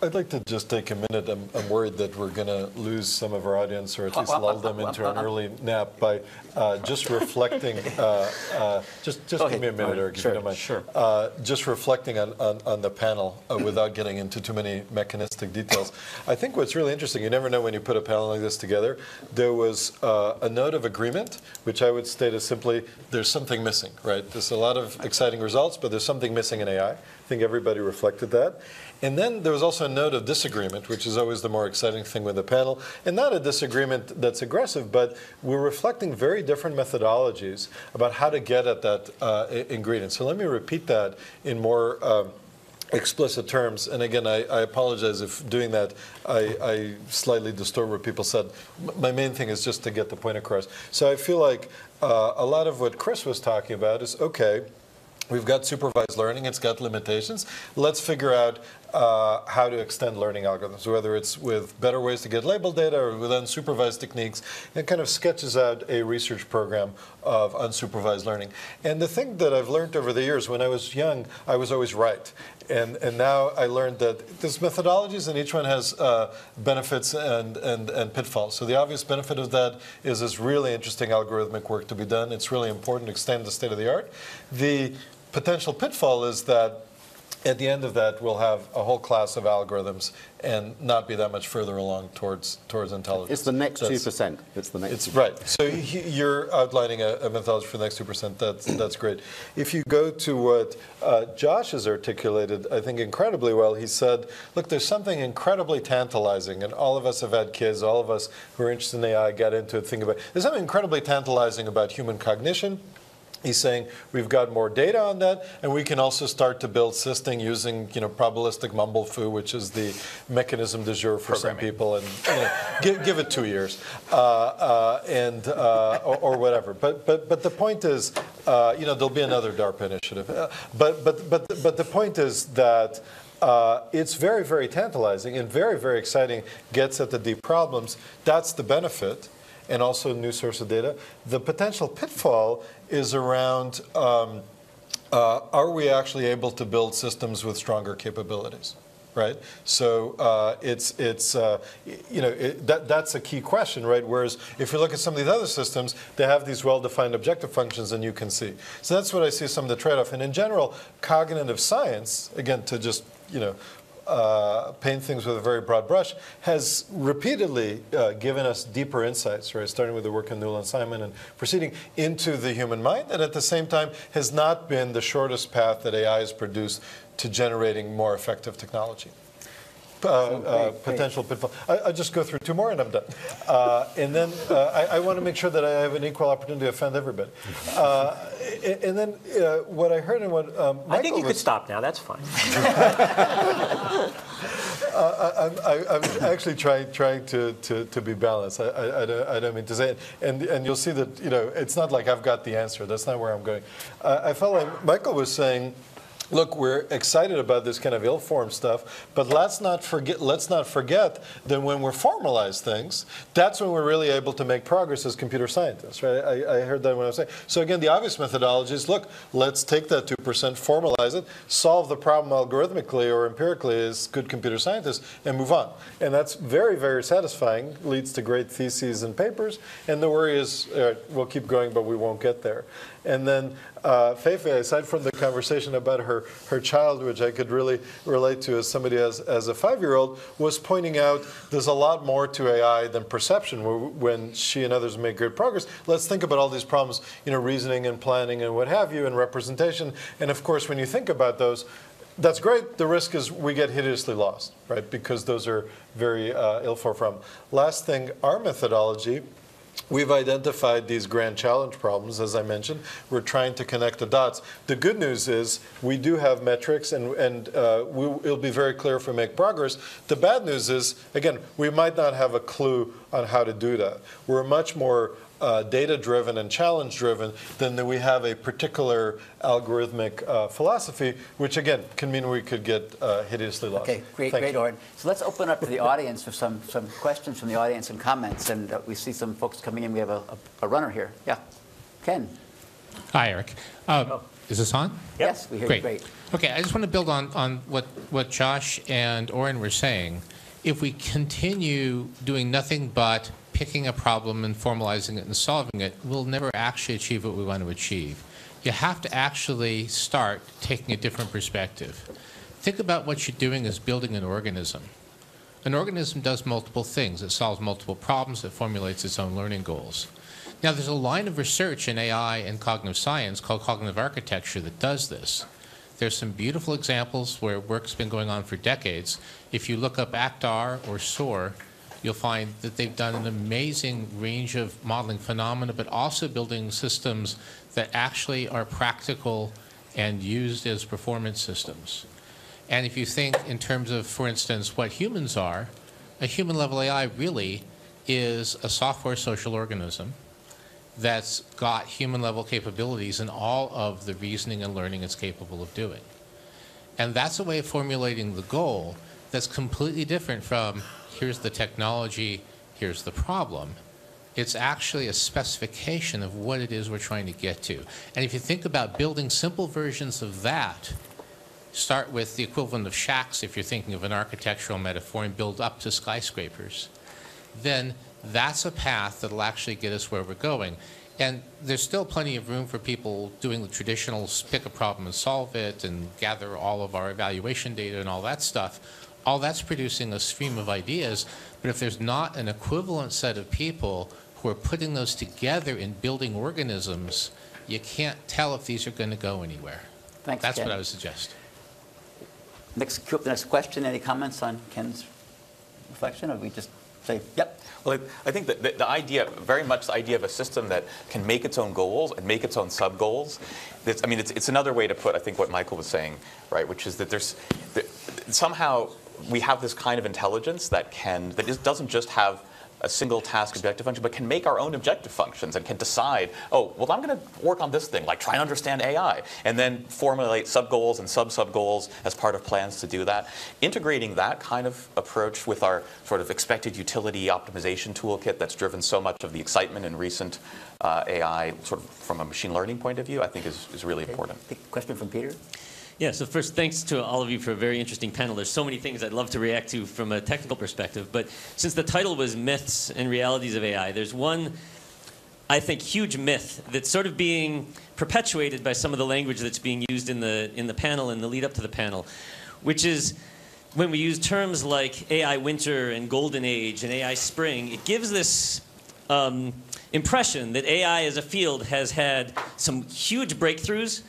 I'd like to just take a minute. I'm, I'm worried that we're going to lose some of our audience, or at least lull them into an early nap by uh, just reflecting. Uh, uh, just just give me a minute. Eric, if Sure, you don't mind. sure. Uh, just reflecting on, on, on the panel uh, without getting into too many mechanistic details. I think what's really interesting, you never know when you put a panel like this together. There was uh, a note of agreement, which I would state as simply there's something missing, right? There's a lot of exciting results, but there's something missing in AI. I think everybody reflected that. And then there was also a note of disagreement, which is always the more exciting thing with a panel. And not a disagreement that's aggressive, but we're reflecting very different methodologies about how to get at that uh, ingredient. So let me repeat that in more. Um, explicit terms. And again, I, I apologize if doing that I, I slightly distort what people said. My main thing is just to get the point across. So I feel like uh, a lot of what Chris was talking about is okay. We've got supervised learning, it's got limitations. Let's figure out uh, how to extend learning algorithms, whether it's with better ways to get labeled data or with unsupervised techniques. It kind of sketches out a research program of unsupervised learning. And the thing that I've learned over the years, when I was young, I was always right. And, and now I learned that there's methodologies and each one has uh, benefits and, and, and pitfalls. So the obvious benefit of that is this really interesting algorithmic work to be done. It's really important to extend the state of the art. The potential pitfall is that at the end of that, we'll have a whole class of algorithms and not be that much further along towards towards intelligence. It's the next 2%. It's the next It's 2%. right. So you're outlining a, a methodology for the next two percent. That's that's great. If you go to what uh, Josh has articulated, I think incredibly well. He said, "Look, there's something incredibly tantalizing, and all of us have had kids. All of us who are interested in AI get into it. Think about. It. There's something incredibly tantalizing about human cognition." He's saying we've got more data on that, and we can also start to build system using, you know, probabilistic mumble foo, which is the mechanism de jour for some people, and you know, give, give it two years, uh, uh, and uh, or, or whatever. But but but the point is, uh, you know, there'll be another DARPA initiative. Uh, but but but but the point is that. Uh, it's very, very tantalizing and very, very exciting. Gets at the deep problems. That's the benefit and also new source of data. The potential pitfall is around um, uh, are we actually able to build systems with stronger capabilities? Right, so uh, it's it's uh, you know it, that that's a key question, right? Whereas if you look at some of these other systems, they have these well-defined objective functions, and you can see. So that's what I see some of the trade-off. And in general, cognitive science, again, to just you know uh, paint things with a very broad brush, has repeatedly uh, given us deeper insights, right? Starting with the work of Newell and Simon and proceeding into the human mind, and at the same time has not been the shortest path that AI has produced to generating more effective technology. Uh, uh, potential pitfall. I, I'll just go through two more and I'm done. Uh, and then uh, I, I want to make sure that I have an equal opportunity to offend everybody. Uh, a- and then uh, what I heard and what um, Michael I think you was could stop now. That's fine. I'm, I- I'm actually trying, trying to, to, to be balanced. I, I, I, don't, I don't mean to say it. And, and you'll see that, you know, it's not like I've got the answer. That's not where I'm going. Uh, I felt like Michael was saying, look, we're excited about this kind of ill-formed stuff, but let's not forget, let's not forget that when we formalize things, that's when we're really able to make progress as computer scientists, right? I, I heard that when I was saying. So again, the obvious methodology is, look, let's take that 2%, formalize it, solve the problem algorithmically or empirically as good computer scientists, and move on. And that's very, very satisfying, leads to great theses and papers, and the worry is, we'll keep going, but we won't get there. And then uh, Feifei, aside from the conversation about her, her child, which I could really relate to as somebody as, as a five-year-old, was pointing out there's a lot more to AI than perception. When she and others make great progress, let's think about all these problems, you know, reasoning and planning and what have you, and representation. And of course, when you think about those, that's great. The risk is we get hideously lost, right? Because those are very uh, ill for from. Last thing, our methodology. We've identified these grand challenge problems, as I mentioned. We're trying to connect the dots. The good news is we do have metrics, and, and uh, we, it'll be very clear if we make progress. The bad news is, again, we might not have a clue on how to do that. We're much more uh, data-driven and challenge-driven then that we have a particular algorithmic uh, philosophy, which again can mean we could get uh, hideously lost. Okay, great, Thank great, you. Oren. So let's open up to the audience for some, some questions from the audience and comments. And uh, we see some folks coming in. We have a, a, a runner here. Yeah. Ken? Hi, Eric. Um, Is this on? Yes, we hear you great. Okay, I just want to build on, on what, what Josh and Oren were saying. If we continue doing nothing but picking a problem and formalizing it and solving it, we'll never actually achieve what we want to achieve. You have to actually start taking a different perspective. Think about what you're doing as building an organism. An organism does multiple things. It solves multiple problems. It formulates its own learning goals. Now, there's a line of research in AI and cognitive science called cognitive architecture that does this. There's some beautiful examples where work's been going on for decades. If you look up ACT-R or SOAR, you'll find that they've done an amazing range of modeling phenomena, but also building systems that actually are practical and used as performance systems. And if you think in terms of, for instance, what humans are, a human level AI really is a software social organism that's got human level capabilities in all of the reasoning and learning it's capable of doing. And that's a way of formulating the goal that's completely different from here's the technology, here's the problem. It's actually a specification of what it is we're trying to get to. And if you think about building simple versions of that, start with the equivalent of shacks if you're thinking of an architectural metaphor and build up to skyscrapers, then that's a path that'll actually get us where we're going. And there's still plenty of room for people doing the traditional pick a problem and solve it and gather all of our evaluation data and all that stuff. All that's producing a stream of ideas. But if there's not an equivalent set of people who are putting those together in building organisms, you can't tell if these are going to go anywhere. Thanks, That's Ken. what I would suggest. Next, queue up the next question. Any comments on Ken's reflection, or we just say, yep? Well, I think that the, idea, very much the idea of a system that can make its own goals and make its own sub goals. I mean, it's, it's another way to put, I think, what Michael was saying, right? Which is that there's that somehow we have this kind of intelligence that can that doesn't just have a single task objective function, but can make our own objective functions and can decide, oh, well, I'm going to work on this thing, like try and understand AI, and then formulate sub goals and sub sub goals as part of plans to do that. Integrating that kind of approach with our sort of expected utility optimization toolkit that's driven so much of the excitement in recent uh, AI, sort of from a machine learning point of view, I think is, is really important. The question from Peter. Yeah, so first, thanks to all of you for a very interesting panel. There's so many things I'd love to react to from a technical perspective, but since the title was Myths and Realities of AI, there's one, I think, huge myth that's sort of being perpetuated by some of the language that's being used in the, in the panel and the lead up to the panel, which is when we use terms like AI winter and golden age and AI spring, it gives this um, impression that AI as a field has had some huge breakthroughs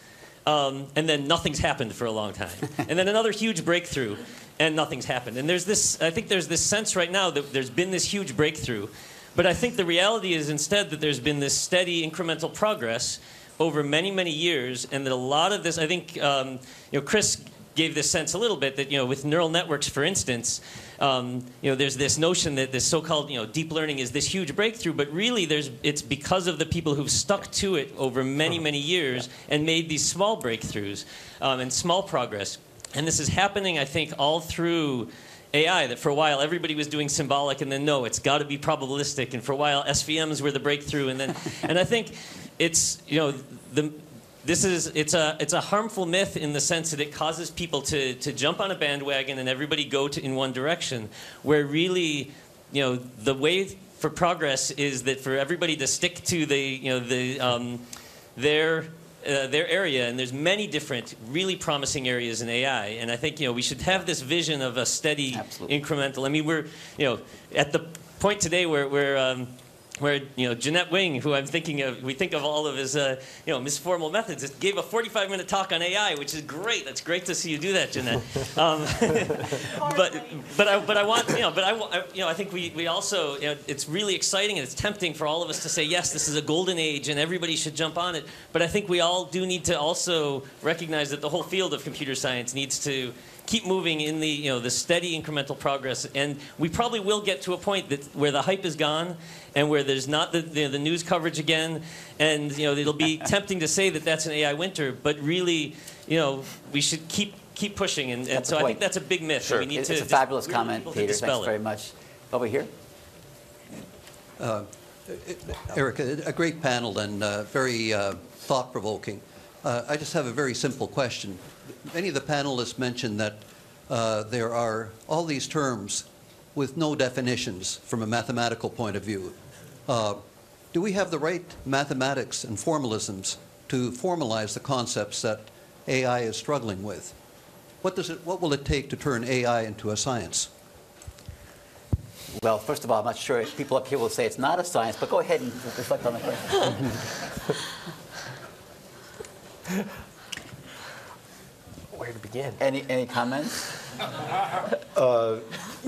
um, and then nothing's happened for a long time. and then another huge breakthrough, and nothing's happened. And there's this, I think there's this sense right now that there's been this huge breakthrough. But I think the reality is instead that there's been this steady incremental progress over many, many years, and that a lot of this, I think, um, you know, Chris gave this sense a little bit that, you know, with neural networks, for instance, um, you know, there's this notion that this so-called, you know, deep learning is this huge breakthrough, but really there's, it's because of the people who've stuck to it over many, many years and made these small breakthroughs um, and small progress. And this is happening, I think, all through AI. That for a while everybody was doing symbolic, and then no, it's got to be probabilistic. And for a while SVMs were the breakthrough, and then, and I think it's, you know, the this is it's a it's a harmful myth in the sense that it causes people to to jump on a bandwagon and everybody go to in one direction where really you know the way for progress is that for everybody to stick to the you know the um, their uh, their area, and there's many different really promising areas in AI. And I think you know we should have this vision of a steady, Absolutely. incremental. I mean, we're you know at the point today where where um, where you know Jeannette Wing, who I'm thinking of, we think of all of his uh, you know misformal methods, just gave a 45 minute talk on AI, which is great. That's great to see you do that, Jeannette. Um, but but I but I want you know but I, I you know I think we we also you know it's really exciting and it's tempting for all of us to say yes this is a golden age and everybody should jump on it. But I think we all do need to also recognize that the whole field of computer science needs to keep moving in the you know the steady incremental progress and we probably will get to a point that where the hype is gone and where there's not the, the, the news coverage again and you know it'll be tempting to say that that's an AI winter but really you know we should keep keep pushing and, and so the I think that's a big myth Sure. we need It's to a fabulous really comment, able Peter. dispel Thanks it. very much. Over here. Eric, a a great panel and uh, very uh, thought-provoking. Uh, I just have a very simple question. Many of the panelists mentioned that uh, there are all these terms with no definitions from a mathematical point of view. Uh, Do we have the right mathematics and formalisms to formalize the concepts that AI is struggling with? What does it, what will it take to turn AI into a science? Well, first of all, I'm not sure if people up here will say it's not a science, but go ahead and reflect on the question. Where to begin? Any, any comments?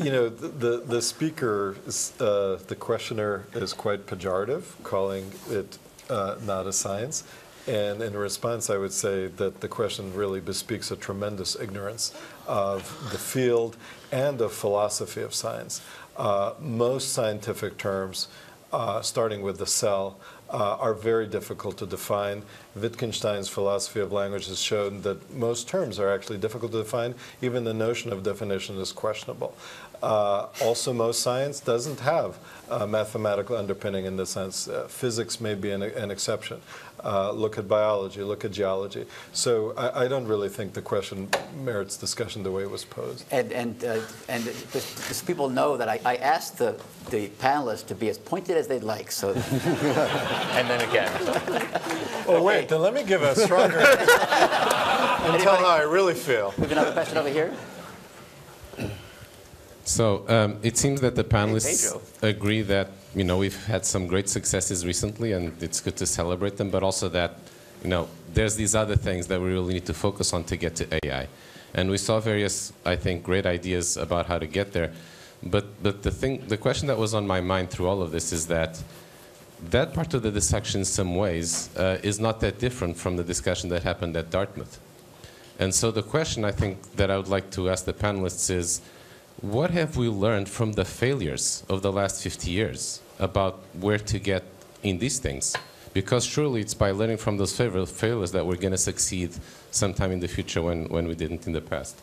You know, the, the, the speaker, is, uh, the questioner is quite pejorative, calling it uh, not a science. And in response, I would say that the question really bespeaks a tremendous ignorance of the field and of philosophy of science. Uh, most scientific terms, uh, starting with the cell, uh, are very difficult to define. Wittgenstein's philosophy of language has shown that most terms are actually difficult to define. Even the notion of definition is questionable. Uh, also, most science doesn't have uh, mathematical underpinning in this sense. Uh, physics may be an, an exception. Uh, look at biology, look at geology. So I, I don't really think the question merits discussion the way it was posed. And, and, uh, and just, just people know that I, I asked the, the panelists to be as pointed as they'd like. So and then again. Oh, wait, then let me give a stronger and tell how I really feel. We have another question over here. So um, it seems that the panelists Pedro. agree that you know we've had some great successes recently, and it's good to celebrate them. But also that you know there's these other things that we really need to focus on to get to AI. And we saw various, I think, great ideas about how to get there. But but the thing, the question that was on my mind through all of this is that that part of the discussion, in some ways, uh, is not that different from the discussion that happened at Dartmouth. And so the question I think that I would like to ask the panelists is, what have we learned from the failures of the last 50 years about where to get in these things? Because surely it's by learning from those failures that we're going to succeed sometime in the future when, when we didn't in the past.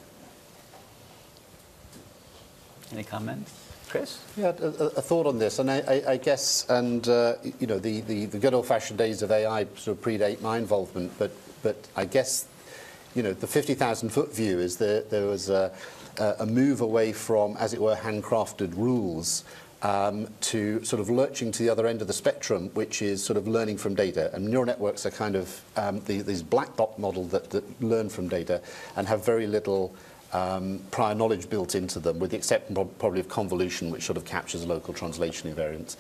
Any comments? Chris? Yeah, a, a- a thought on this, and I, I, I guess, and uh, you know, the, the, the good old-fashioned days of AI sort of predate my involvement, but but I guess, you know, the 50,000 foot view is that there was a, a a move away from, as it were, handcrafted rules. Um, to sort of lurching to the other end of the spectrum, which is sort of learning from data. And neural networks are kind of um, the, these black box models that, that learn from data and have very little um, prior knowledge built into them, with the exception probably of convolution, which sort of captures local translation invariance.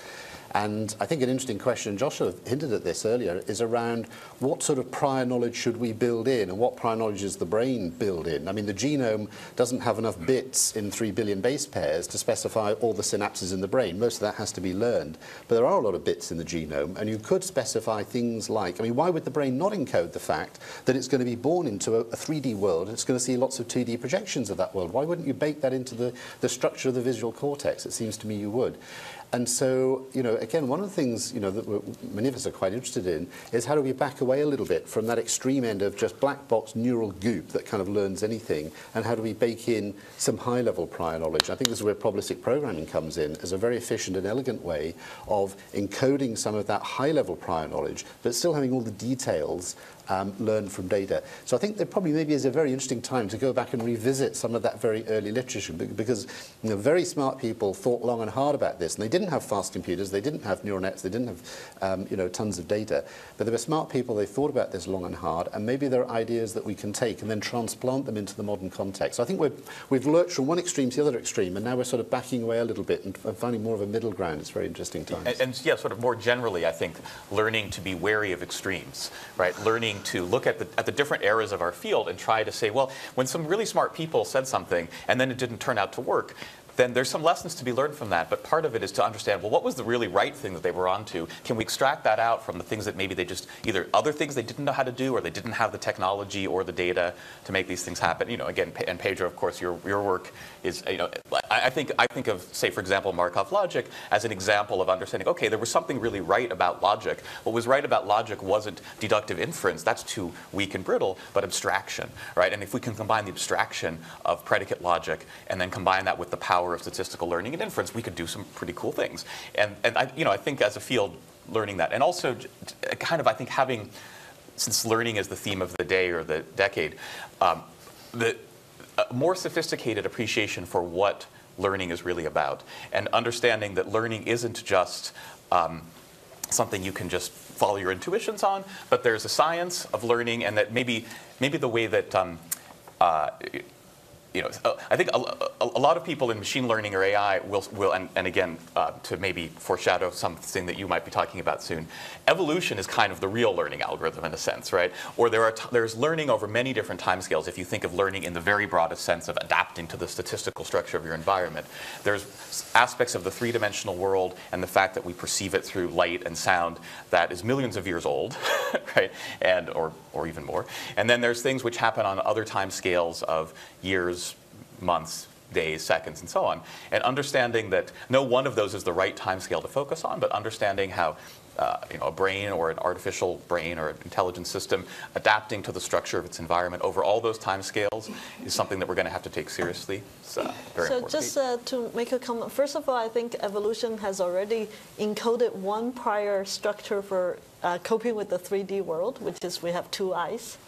And I think an interesting question, Joshua hinted at this earlier, is around what sort of prior knowledge should we build in and what prior knowledge does the brain build in? I mean, the genome doesn't have enough bits in 3 billion base pairs to specify all the synapses in the brain. Most of that has to be learned. But there are a lot of bits in the genome, and you could specify things like, I mean, why would the brain not encode the fact that it's going to be born into a, a 3D world and it's going to see lots of 2D projections of that world? Why wouldn't you bake that into the, the structure of the visual cortex? It seems to me you would. And so, you know, again, one of the things, you know, that many of us are quite interested in is how do we back away a little bit from that extreme end of just black box neural goop that kind of learns anything, and how do we bake in some high-level prior knowledge? I think this is where probabilistic programming comes in as a very efficient and elegant way of encoding some of that high-level prior knowledge, but still having all the details um, learned from data. So I think there probably maybe is a very interesting time to go back and revisit some of that very early literature because you know, very smart people thought long and hard about this and they didn't have fast computers, they didn't have neural nets, they didn't have um, you know, tons of data. But there were smart people, they thought about this long and hard and maybe there are ideas that we can take and then transplant them into the modern context. So I think we've lurched from one extreme to the other extreme and now we're sort of backing away a little bit and finding more of a middle ground. It's very interesting times. And, and yeah, sort of more generally, I think learning to be wary of extremes, right? Learning to look at the, at the different eras of our field and try to say, well, when some really smart people said something and then it didn't turn out to work, then there's some lessons to be learned from that. But part of it is to understand, well, what was the really right thing that they were onto? Can we extract that out from the things that maybe they just either other things they didn't know how to do, or they didn't have the technology or the data to make these things happen? You know, again, and Pedro, of course, your your work is, you know, I, I think I think of, say, for example, Markov logic as an example of understanding. Okay, there was something really right about logic. What was right about logic wasn't deductive inference. That's too weak and brittle, but abstraction, right? And if we can combine the abstraction of predicate logic and then combine that with the power of statistical learning and inference, we could do some pretty cool things. And and I, you know, I think as a field, learning that, and also kind of, I think having, since learning is the theme of the day or the decade, um, the more sophisticated appreciation for what learning is really about, and understanding that learning isn't just um, something you can just follow your intuitions on, but there's a science of learning, and that maybe maybe the way that um, uh, you know, uh, I think a, a, a lot of people in machine learning or AI will, will and, and again, uh, to maybe foreshadow something that you might be talking about soon, evolution is kind of the real learning algorithm in a sense, right? Or there are there's learning over many different timescales. If you think of learning in the very broadest sense of adapting to the statistical structure of your environment, there's aspects of the three-dimensional world and the fact that we perceive it through light and sound that is millions of years old, right? And or or even more. And then there's things which happen on other time scales of years, months, days, seconds, and so on. And understanding that no one of those is the right time scale to focus on, but understanding how uh, you know, a brain or an artificial brain or an intelligence system adapting to the structure of its environment over all those time scales is something that we're going to have to take seriously. Uh, so just uh, to make a comment, first of all, I think evolution has already encoded one prior structure for uh, coping with the 3D world, which is we have two eyes,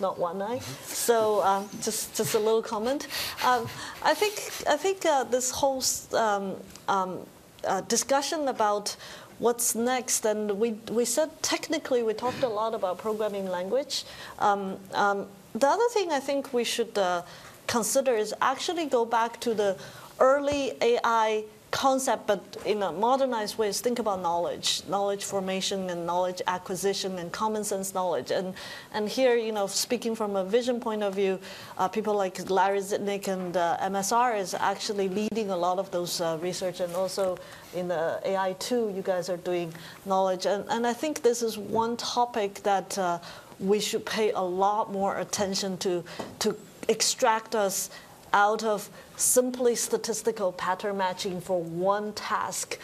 not one eye. So um, just just a little comment. Um, I think I think uh, this whole um, um, uh, discussion about what's next? And we, we said technically we talked a lot about programming language. Um, um, the other thing I think we should uh, consider is actually go back to the early AI concept, but in a modernized way, is think about knowledge, knowledge formation and knowledge acquisition and common sense knowledge. And, and here, you know, speaking from a vision point of view, uh, people like Larry Zitnick and uh, MSR is actually leading a lot of those uh, research and also in the AI2, you guys are doing knowledge. And, and I think this is one topic that uh, we should pay a lot more attention to, to extract us out of simply statistical pattern matching for one task,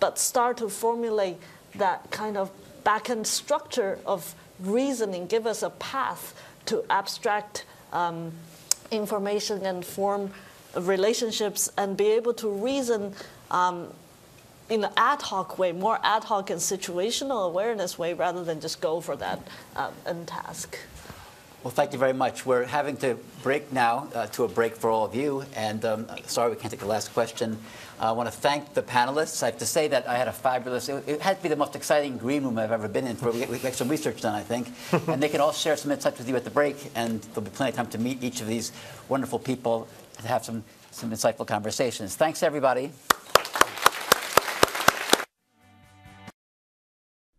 but start to formulate that kind of backend structure of reasoning, give us a path to abstract um, information and form relationships and be able to reason um, in an ad hoc way, more ad hoc and situational awareness way rather than just go for that um, end task. Well, thank you very much. We're having to break now uh, to a break for all of you. And um, sorry we can't take the last question. Uh, I want to thank the panelists. I have to say that I had a fabulous, it, it had to be the most exciting green room I've ever been in. For, we, we got some research done, I think. and they can all share some insights with you at the break. And there'll be plenty of time to meet each of these wonderful people to have some, some insightful conversations. Thanks, everybody.